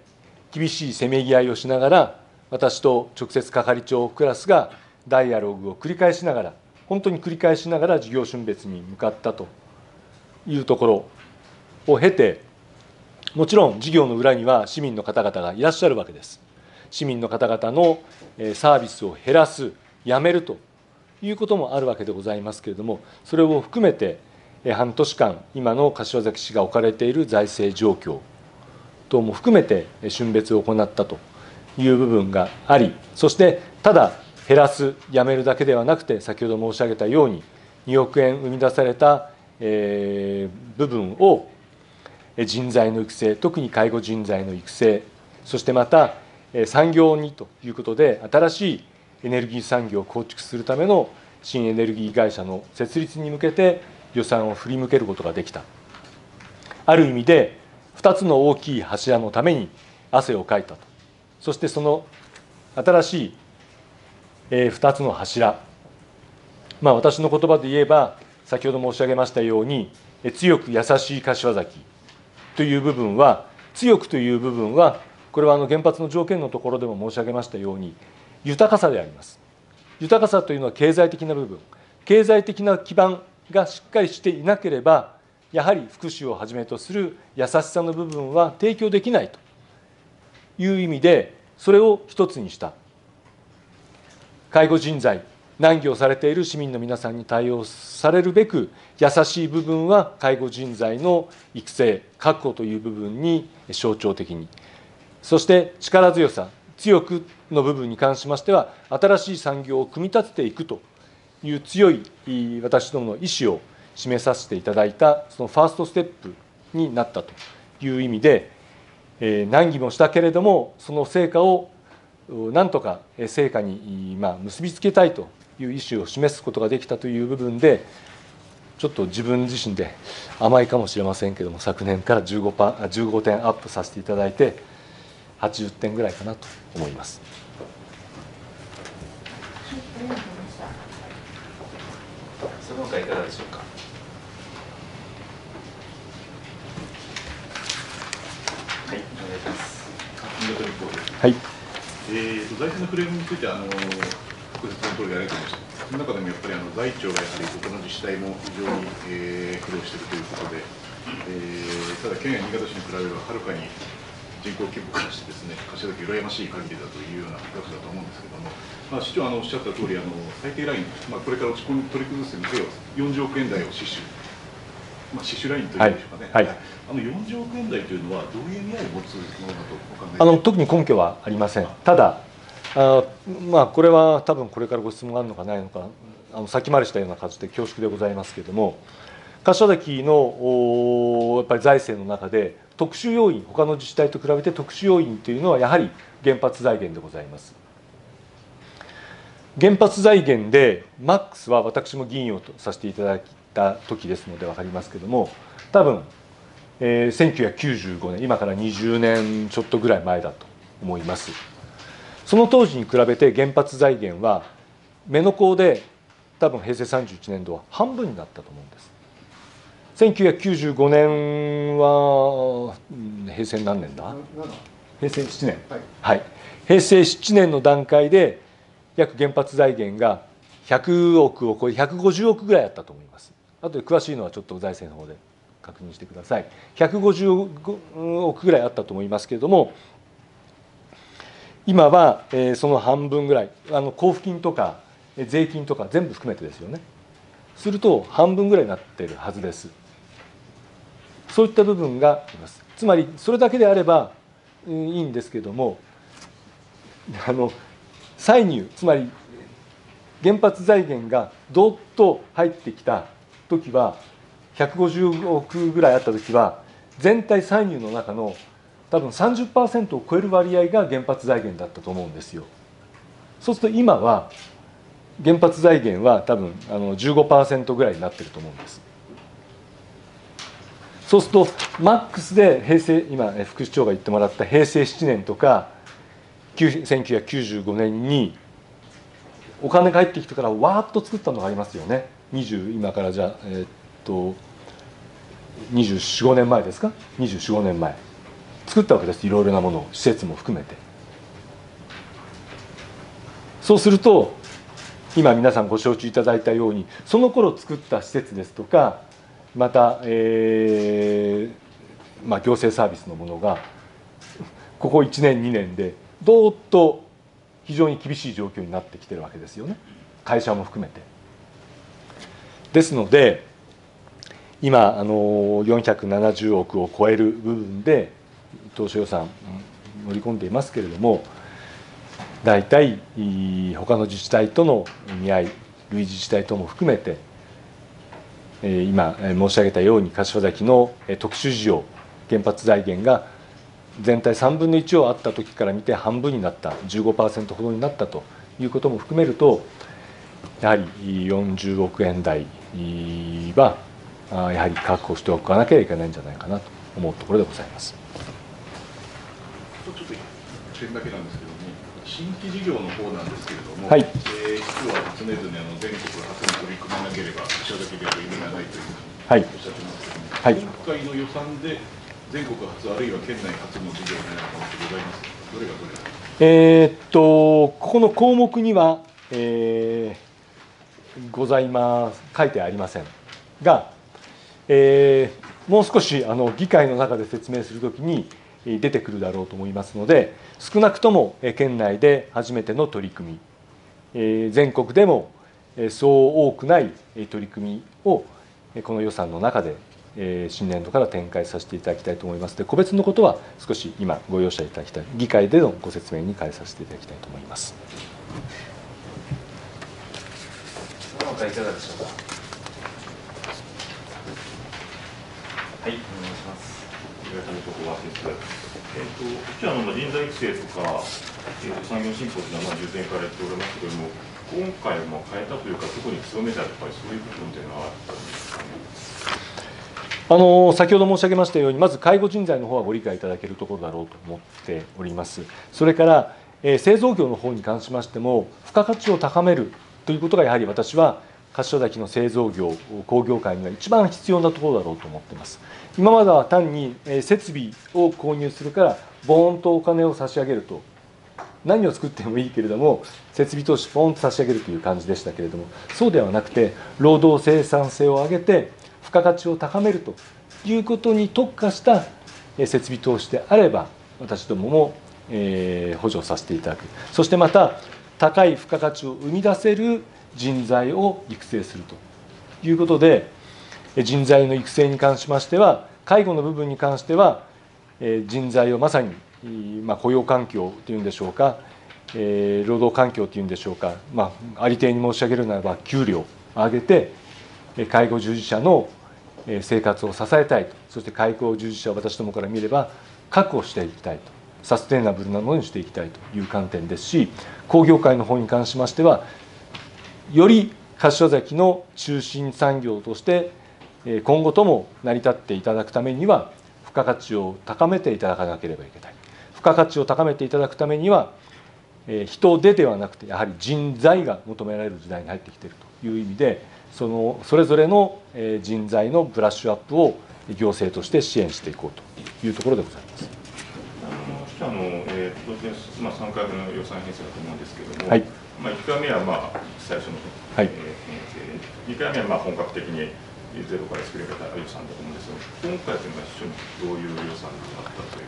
Speaker 2: 厳しいせめぎ合いをしながら、私と直接係長クラスがダイアログを繰り返しながら、本当に繰り返しながら事業春別に向かったというところを経て、もちろん事業の裏には市民の方々がいらっしゃるわけです。市民の方々のサービスを減らす、やめるということもあるわけでございますけれども、それを含めて、半年間、今の柏崎市が置かれている財政状況等も含めて春別を行ったという部分があり、そしてただ減らす、やめるだけではなくて、先ほど申し上げたように、2億円生み出されたえー部分を人材の育成、特に介護人材の育成、そしてまた産業にということで、新しいエネルギー産業を構築するための新エネルギー会社の設立に向けて予算を振り向けることができた。ある意味で、2つの大きい柱のために汗をかいたと。そしてその新しい2つの柱、まあ、私の言葉で言えば、先ほど申し上げましたように、強く優しい柏崎という部分は、強くという部分は、これはあの原発の条件のところでも申し上げましたように、豊かさであります。豊かさというのは経済的な部分、経済的な基盤がしっかりしていなければ、やはり福祉をはじめとする優しさの部分は提供できないという意味で、それを一つにした。介護人材、難儀をされている市民の皆さんに対応されるべく、優しい部分は介護人材の育成、確保という部分に象徴的に、そして力強さ、強くの部分に関しましては、新しい産業を組み立てていくという強い私どもの意思を示させていただいた、そのファーストステップになったという意味で、え難儀もしたけれども、その成果をなんとか成果に結びつけたいという意思を示すことができたという部分で、ちょっと自分自身で甘いかもしれませんけれども、昨年から 15, パ15点アップさせていただいて、80点ぐらいかなと思います。
Speaker 1: その他いかがでしょうか？はい、お願いします。
Speaker 2: はい、
Speaker 4: えーと財政のクレームについてあのご説明の通りありがとうございました。その中でもやっぱりあの財庁がやはり他の自治体も非常に、えー苦労しているということで、えーただ県や新潟市に比べればはるかに人口規模からしてですね柏崎羨ましい限りだというような額だと思うんですけども、まあ市長あのおっしゃった通りあの最低ラインまあこれから落ち込み取り崩すにせよ40億円台を死守。まあ、死守ラインというんでしょうかね、
Speaker 2: はいはい
Speaker 4: あの40億円台というのは、どういう意味合いを持つものだとお考え
Speaker 2: あの特に根拠はありません。ただ、あまあ、これは多分これからご質問があるのかないのか、あの先回りしたような形で恐縮でございますけれども、柏崎のやっぱり財政の中で、特殊要因、他の自治体と比べて特殊要因というのは、やはり原発財源でございます。原発財源でマックスは私も議員をさせていただいた時ですので分かりますけれども多分、えー、1995年今から20年ちょっとぐらい前だと思いますその当時に比べて原発財源は目の高で多分平成31年度は半分になったと思うんです1995年は平成何年だ。平成7年、はい、はい、平成7年の段階で約原発財源が100億を超え150億ぐらいあったと思います。あとで詳しいのはちょっと財政の方で確認してください。150億ぐらいあったと思いますけれども今はその半分ぐらいあの交付金とか税金とか全部含めてですよね。すると半分ぐらいになっているはずですそういった部分がありますつまりそれだけであればいいんですけどもあの歳入つまり原発財源がどっと入ってきた時は150億ぐらいあった時は全体歳入の中の多分30%を超える割合が原発財源だったと思うんですよ。そうすると今は原発財源は多分あの15%ぐらいになってると思うんです。そうするとマックスで平成今副市長が言ってもらった平成7年とか1995年にお金が入ってきてからわーっと作ったのがありますよね。20今からじゃあえー、っと245年前ですか？245年前。作ったわけです。いろいろなものを施設も含めて。そうすると今皆さんご承知いただいたようにその頃作った施設ですとかまた、えーまあ、行政サービスのものがここ1年2年でどーっと非常に厳しい状況になってきてるわけですよね会社も含めて。ですので今あの470億を超える部分で当初予算盛り込んでいますけれども大体他の自治体との意味合い類自治体とも含めて今申し上げたように柏崎の特殊事業原発財源が全体3分の1をあった時から見て半分になった15%ほどになったということも含めるとやはり40億円台はやはり確保しておかなければいけないんじゃないかなと思うところでございます。
Speaker 4: ちょっと点だけなんですけど、新規事業の方なんですけれども、
Speaker 2: はい、
Speaker 4: えー、実は常々あの全国初に取り組まなければ、記者だけでは意味がないというふうにおっしゃってますけども、はい、今回の予算で全国初あるいは県内初の事業のようなものってございます。どれがどれか？
Speaker 2: えー、っとここの項目には、えー、ございます。書いてありませんが、えー、もう少しあの議会の中で説明するときに出てくるだろうと思いますので少なくとも県内で初めての取り組み、全国でもそう多くない取り組みをこの予算の中で新年度から展開させていただきたいと思います。で個別のことは少し今ご容赦いただきたい議会でのご説明に変えさせていただきたいと思います。
Speaker 1: いかがでしょうか。はい。お願いします
Speaker 5: えっと、一応あの人材育成とか、えー、産業振興というのはまあ従前からやっておりますけれども、今回も変えたというか、特に強めたとか、そういう部分というのはあったんですかね。
Speaker 2: あの先ほど申し上げましたようにまず介護人材の方はご理解いただけるところだろうと思っておりますそれから、えー、製造業の方に関しましても付加価値を高めるということがやはり私は柏崎の製造業工業界には一番必要なところだろうと思ってます。今までは単に設備を購入するからボーンとお金を差し上げると。何を作ってもいいけれども設備投資ボーンと差し上げるという感じでしたけれども。そうではなくて労働生産性を上げて付加価値を高めると。いうことに特化した設備投資であれば私どもも補助させていただく。そしてまた高い付加価値を生み出せる人材を育成するということで人材の育成に関しましては介護の部分に関しては人材をまさにま雇用環境というんでしょうか労働環境というんでしょうか、まあ、ありていに申し上げるならば給料を上げて介護従事者の生活を支えたいと。そして介護従事者を私どもから見れば確保していきたいと。サステイナブルなものにしていきたいという観点ですし工業界の方に関しましてはより柏崎の中心産業として今後とも成り立っていただくためには付加価値を高めていただかなければいけない付加価値を高めていただくためには人手ではなくてやはり人材が求められる時代に入ってきているという意味でそのそれぞれの人材のブラッシュアップを行政として支援していこうというところでございます。
Speaker 5: あのえー、当然、まあ、3回目の予算編成だと思うんですけれども、
Speaker 2: はい、
Speaker 5: まあ、1回目は、まあ、最初の、
Speaker 2: はい。
Speaker 5: えー、2回目はまあ本格的にゼロから作り上げた予算だと思うんですが、今回というのは非常にどういう予算になったという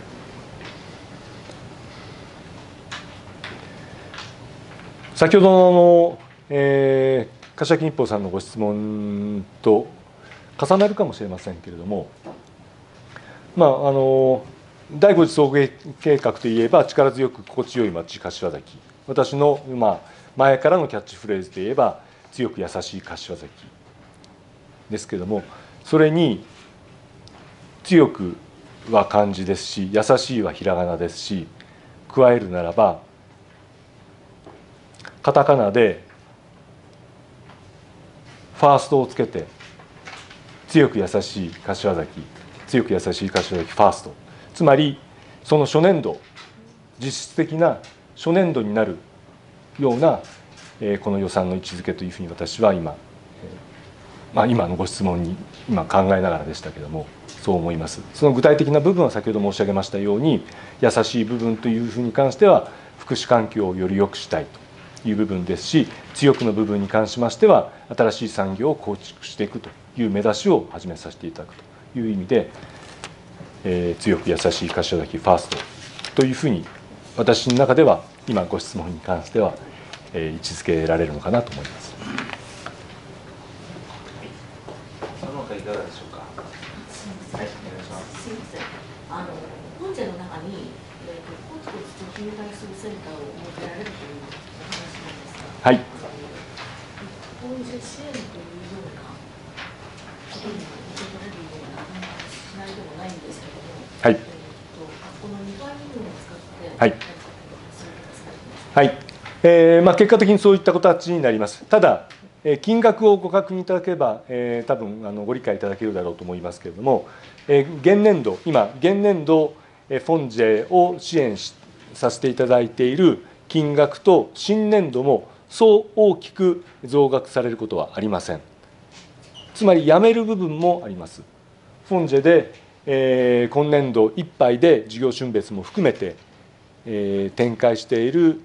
Speaker 2: 先ほどの、えー、柏木日報さんのご質問と重なるかもしれませんけれども、まああの第5次総合計画といえば力強く心地よい町柏崎。私の、まあ、前からのキャッチフレーズで言えば強く優しい柏崎。ですけれどもそれに強くは漢字ですし優しいはひらがなですし加えるならばカタカナでファーストをつけて強く優しい柏崎強く優しい柏崎ファースト。つまりその初年度実質的な初年度になるようなこの予算の位置づけというふうに私は今、まあ、今のご質問に今考えながらでしたけどもそう思います。その具体的な部分は先ほど申し上げましたように優しい部分というふうに関しては福祉環境をより良くしたいという部分ですし強くの部分に関しましては新しい産業を構築していくという目指しを始めさせていただくという意味でえー、強く優しい柏崎ファーストというふうに私の中では今ご質問に関しては、えー、位置づけられるのかなと思います。
Speaker 1: その他いかがでしょうか？
Speaker 3: はい、お願いします。すみません。あの本社の中に、えーと、コツコツ貯金対策センターを設けられるというお話なんですが、
Speaker 2: はい。
Speaker 3: こういう支援というようなことに受け取れるようなしないでもないんですけど。
Speaker 2: はい。はい。はい。えー、まあ結果的にそういった形になります。ただ、金額をご確認いただければ、えー、多分あのご理解いただけるだろうと思いますけれども、えー、現年度、今、現年度、フォンジェを支援させていただいている金額と新年度もそう大きく増額されることはありません。つまり、やめる部分もあります。フォンジェでえー、今年度いっぱいで事業春別も含めて、えー、展開している、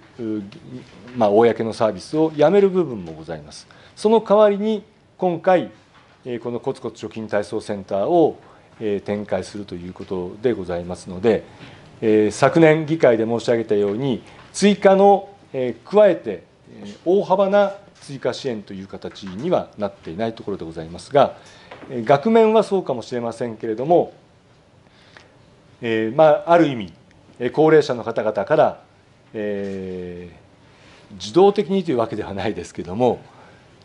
Speaker 2: まあ、公のサービスをやめる部分もございます。その代わりに今回、え、このコツコツ貯金体操センターを、え、展開するということでございますので、え、昨年議会で申し上げたように追加の、え、加えて、え、大幅な追加支援という形にはなっていないところでございますが、額面はそうかもしれませんけれども、え、まあ、ある意味高齢者の方々から、えー、自動的にというわけではないですけれども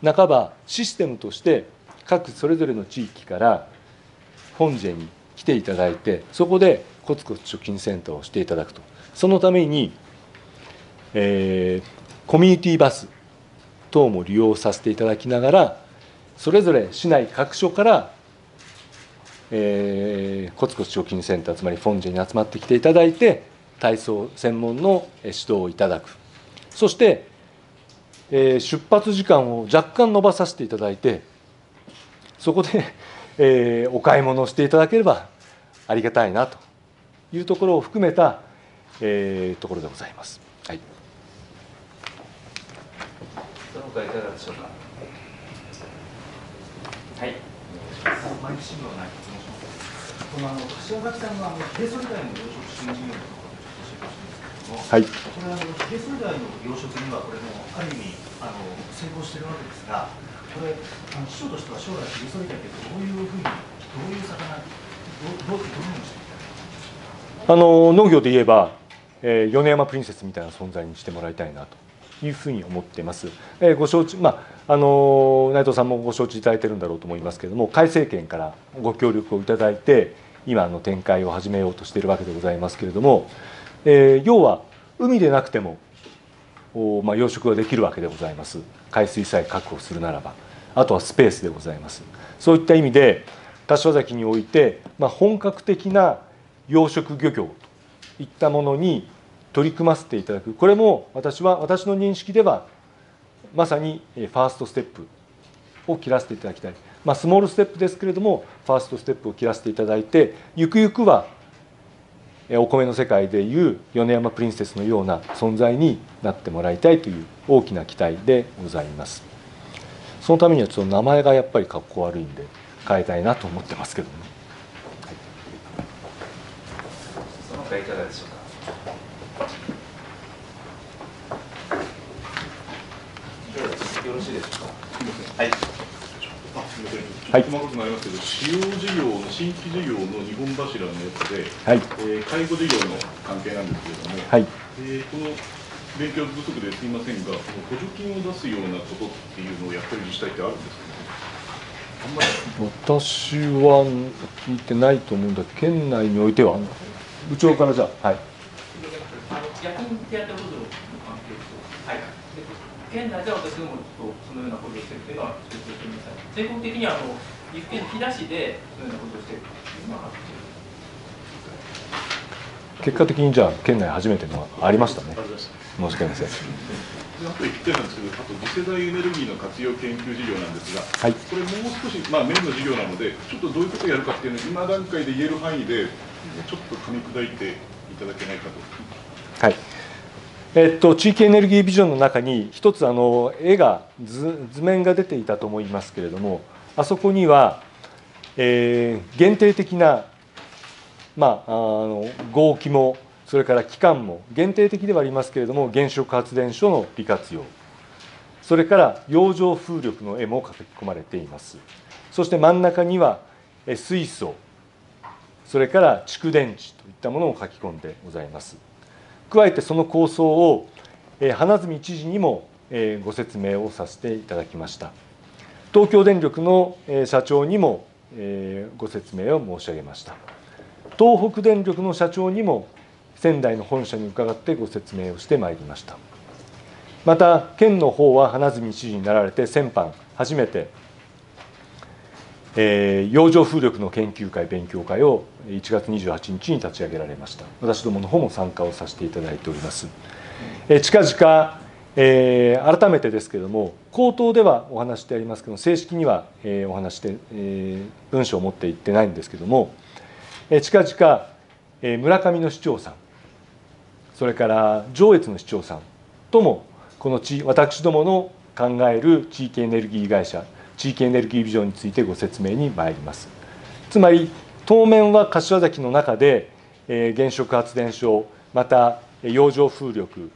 Speaker 2: 半ばシステムとして各それぞれの地域から本社に来ていただいてそこでコツコツ貯金センターをしていただくと。そのために、えー、コミュニティバス等も利用させていただきながらそれぞれ市内各所からえー、コツコツ貯金センターつまりフォンジェに集まってきていただいて体操専門の指導をいただくそして、えー、出発時間を若干延ばさせていただいてそこで、えー、お買い物をしていただければありがたいなというところを含めた、えー、ところでございます。はい。
Speaker 1: その他いかがでしょうか？
Speaker 6: はい。毎日新聞はないこのあの柏崎さんのあのヒゲソリダイの養殖新事業のところでちょっと教えてほしいんですけども、はい、これあのヒゲソリダイの養殖にはこれもある意味あの成功しているわけですが、これあの市長としては将来ヒゲソリダイってどういうふうにどういう魚どうどうどのようにしていきたいあの
Speaker 2: 農業で言えば、えー、米山プリンセスみたいな存在にしてもらいたいなというふうに思っています。えー、ご承知、まああの内藤さんもご承知いただいているんだろうと思いますけれども、海政権からご協力をいただいて、今の展開を始めようとしているわけでございますけれども、えー、要は海でなくてもおまあ、養殖ができるわけでございます。海水さえ確保するならば。あとはスペースでございます。そういった意味で柏崎において、まあ、本格的な養殖漁業といったものに取り組ませていただく。これも私は私の認識ではまさにファーストステップを切らせていただきたい、まあ、スモールステップですけれどもファーストステップを切らせていただいてゆくゆくはお米の世界でいう米山プリンセスのような存在になってもらいたいという大きな期待でございます。そのためにはちょっと名前がやっぱりかっこ悪いんで変えたいなと思ってますけどね、はい、
Speaker 1: その他いかがでしょうかよろしいでしょうかはい
Speaker 4: あすみません、はい、細かくなりますけど、使用事業の新規事業の2本柱のやつで、はい。えー、介護事業の関係なんですけれども、はい。えー、この勉強不足ですみませんが、その補助金を出すようなことっていうのをやってる自治体ってあるんですか、ね、
Speaker 2: あんまり私は聞いてないと思うんだ県内においては、部長からじゃあ、はい。
Speaker 7: あの夜勤手当補助県内では私どもとそのようなことをしているというのは、承知していません。全国的にはあの岐阜県飛騨市でそのようなことをしているというのは
Speaker 2: 結果的にじゃあ県内初めてのありましたね。申し訳ありません。
Speaker 4: あと1点なんですけど、あと次世代エネルギーの活用研究事業なんですが、はい、これもう少し、まあ、メインの事業なので、ちょっとどういうことをやるかっていうのを、今段階で言える範囲で、ちょっと噛み砕いていただけないかと。
Speaker 2: はいえっと、地域エネルギービジョンの中に一つあの絵が図図面が出ていたと思いますけれどもあそこには、えー、限定的な、まあ、あの合気もそれから期間も限定的ではありますけれども原子力発電所の利活用それから洋上風力の絵も書き込まれています。そして真ん中には水素それから蓄電池といったものを書き込んでございます。加えてその構想を花角知事にもご説明をさせていただきました。東京電力の社長にもご説明を申し上げました。東北電力の社長にも仙台の本社に伺ってご説明をしてまいりました。また県の方は花角知事になられて先般初めて、えー、洋上風力の研究会勉強会を1月28日に立ち上げられました。私どもの方も参加をさせていただいております、えー、近々、えー、改めてですけれども口頭ではお話してありますけど正式には、えー、お話して、えー、文書を持っていってないんですけども、えー、近々、えー、村上の市長さんそれから上越の市長さんともこの地私どもの考える地域エネルギー会社地域エネルギービジョンについてご説明に参ります。つまり当面は柏崎の中で原子力発電所また洋上風力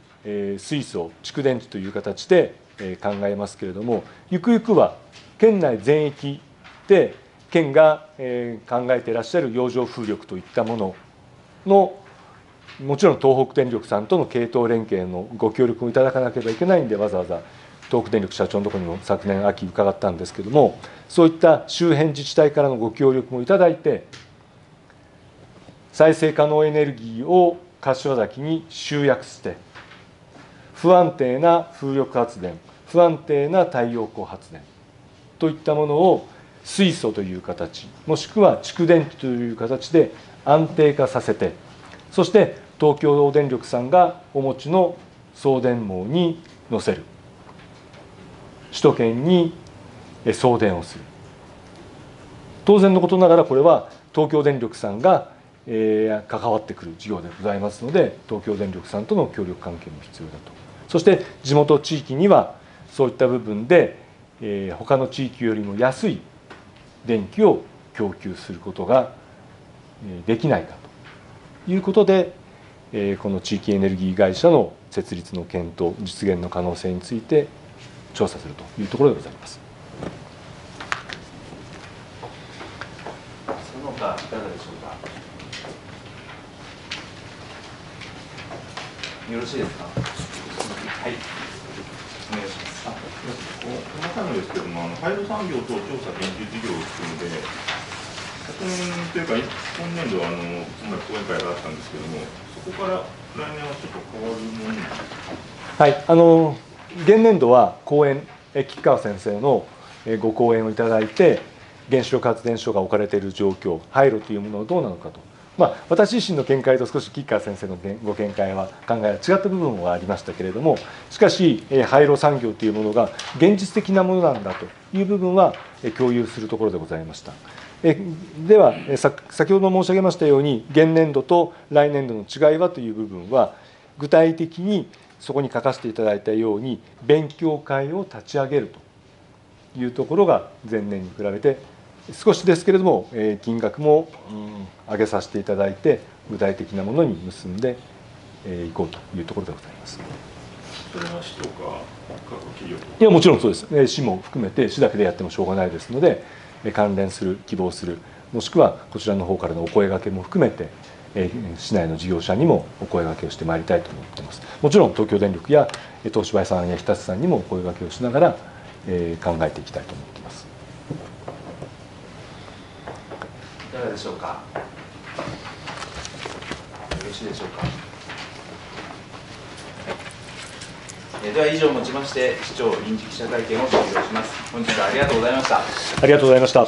Speaker 2: 水素蓄電池という形で考えますけれどもゆくゆくは県内全域で県が考えていらっしゃる洋上風力といったもののもちろん東北電力さんとの系統連携のご協力をいただかなければいけないんでわざわざ東北電力社長のところにも昨年秋伺ったんですけどもそういった周辺自治体からのご協力もいただいて再生可能エネルギーを柏崎に集約して不安定な風力発電不安定な太陽光発電といったものを水素という形もしくは蓄電池という形で安定化させてそして東京電力さんがお持ちの送電網に載せる。首都圏に送電をする。当然のことながらこれは東京電力さんが関わってくる事業でございますので東京電力さんとの協力関係も必要だと。そして地元地域にはそういった部分で他の地域よりも安い電気を供給することができないかと。いうことでこの地域エネルギー会社の設立の検討実現の可能性について調査するというところでございます。
Speaker 1: その他いかがでしょうか？よろしいですか？はい。お願いします。あ、
Speaker 5: 細かいのですけども、あの廃炉産業等調査研究事業を含んで、昨年というか、今年度はあのつまり講演会があったんですけども、そこから来年はちょっと変わるもの
Speaker 2: はい、あの現年度は講演、吉川先生のご講演をいただいて、原子力発電所が置かれている状況、廃炉というものはどうなのかと、まあ、私自身の見解と少し吉川先生のご見解は考えが違った部分はありましたけれども、しかし、廃炉産業というものが現実的なものなんだという部分は共有するところでございました。では、先ほど申し上げましたように、現年度と来年度の違いはという部分は、具体的にそこに書かせていただいたように、勉強会を立ち上げるというところが前年に比べて、少しですけれども、え金額も、うん、上げさせていただいて、具体的なものに結んでい、えこうというところでございます。
Speaker 5: それは市とか各企業
Speaker 2: いやもちろんそうです、市も含めて市だけでやってもしょうがないですので、関連する、希望する、もしくはこちらの方からのお声がけも含めて、市内の事業者にもお声がけをしてまいりたいと思っています。もちろん東京電力や東芝さんや日立さんにもお声がけをしながら、考えていきたいと思っています。
Speaker 1: いかがでしょうか？よろしいでしょうか？では以上をもちまして市長臨時記者会見を終了します。本日はありがとうございました。
Speaker 2: ありがとうございました。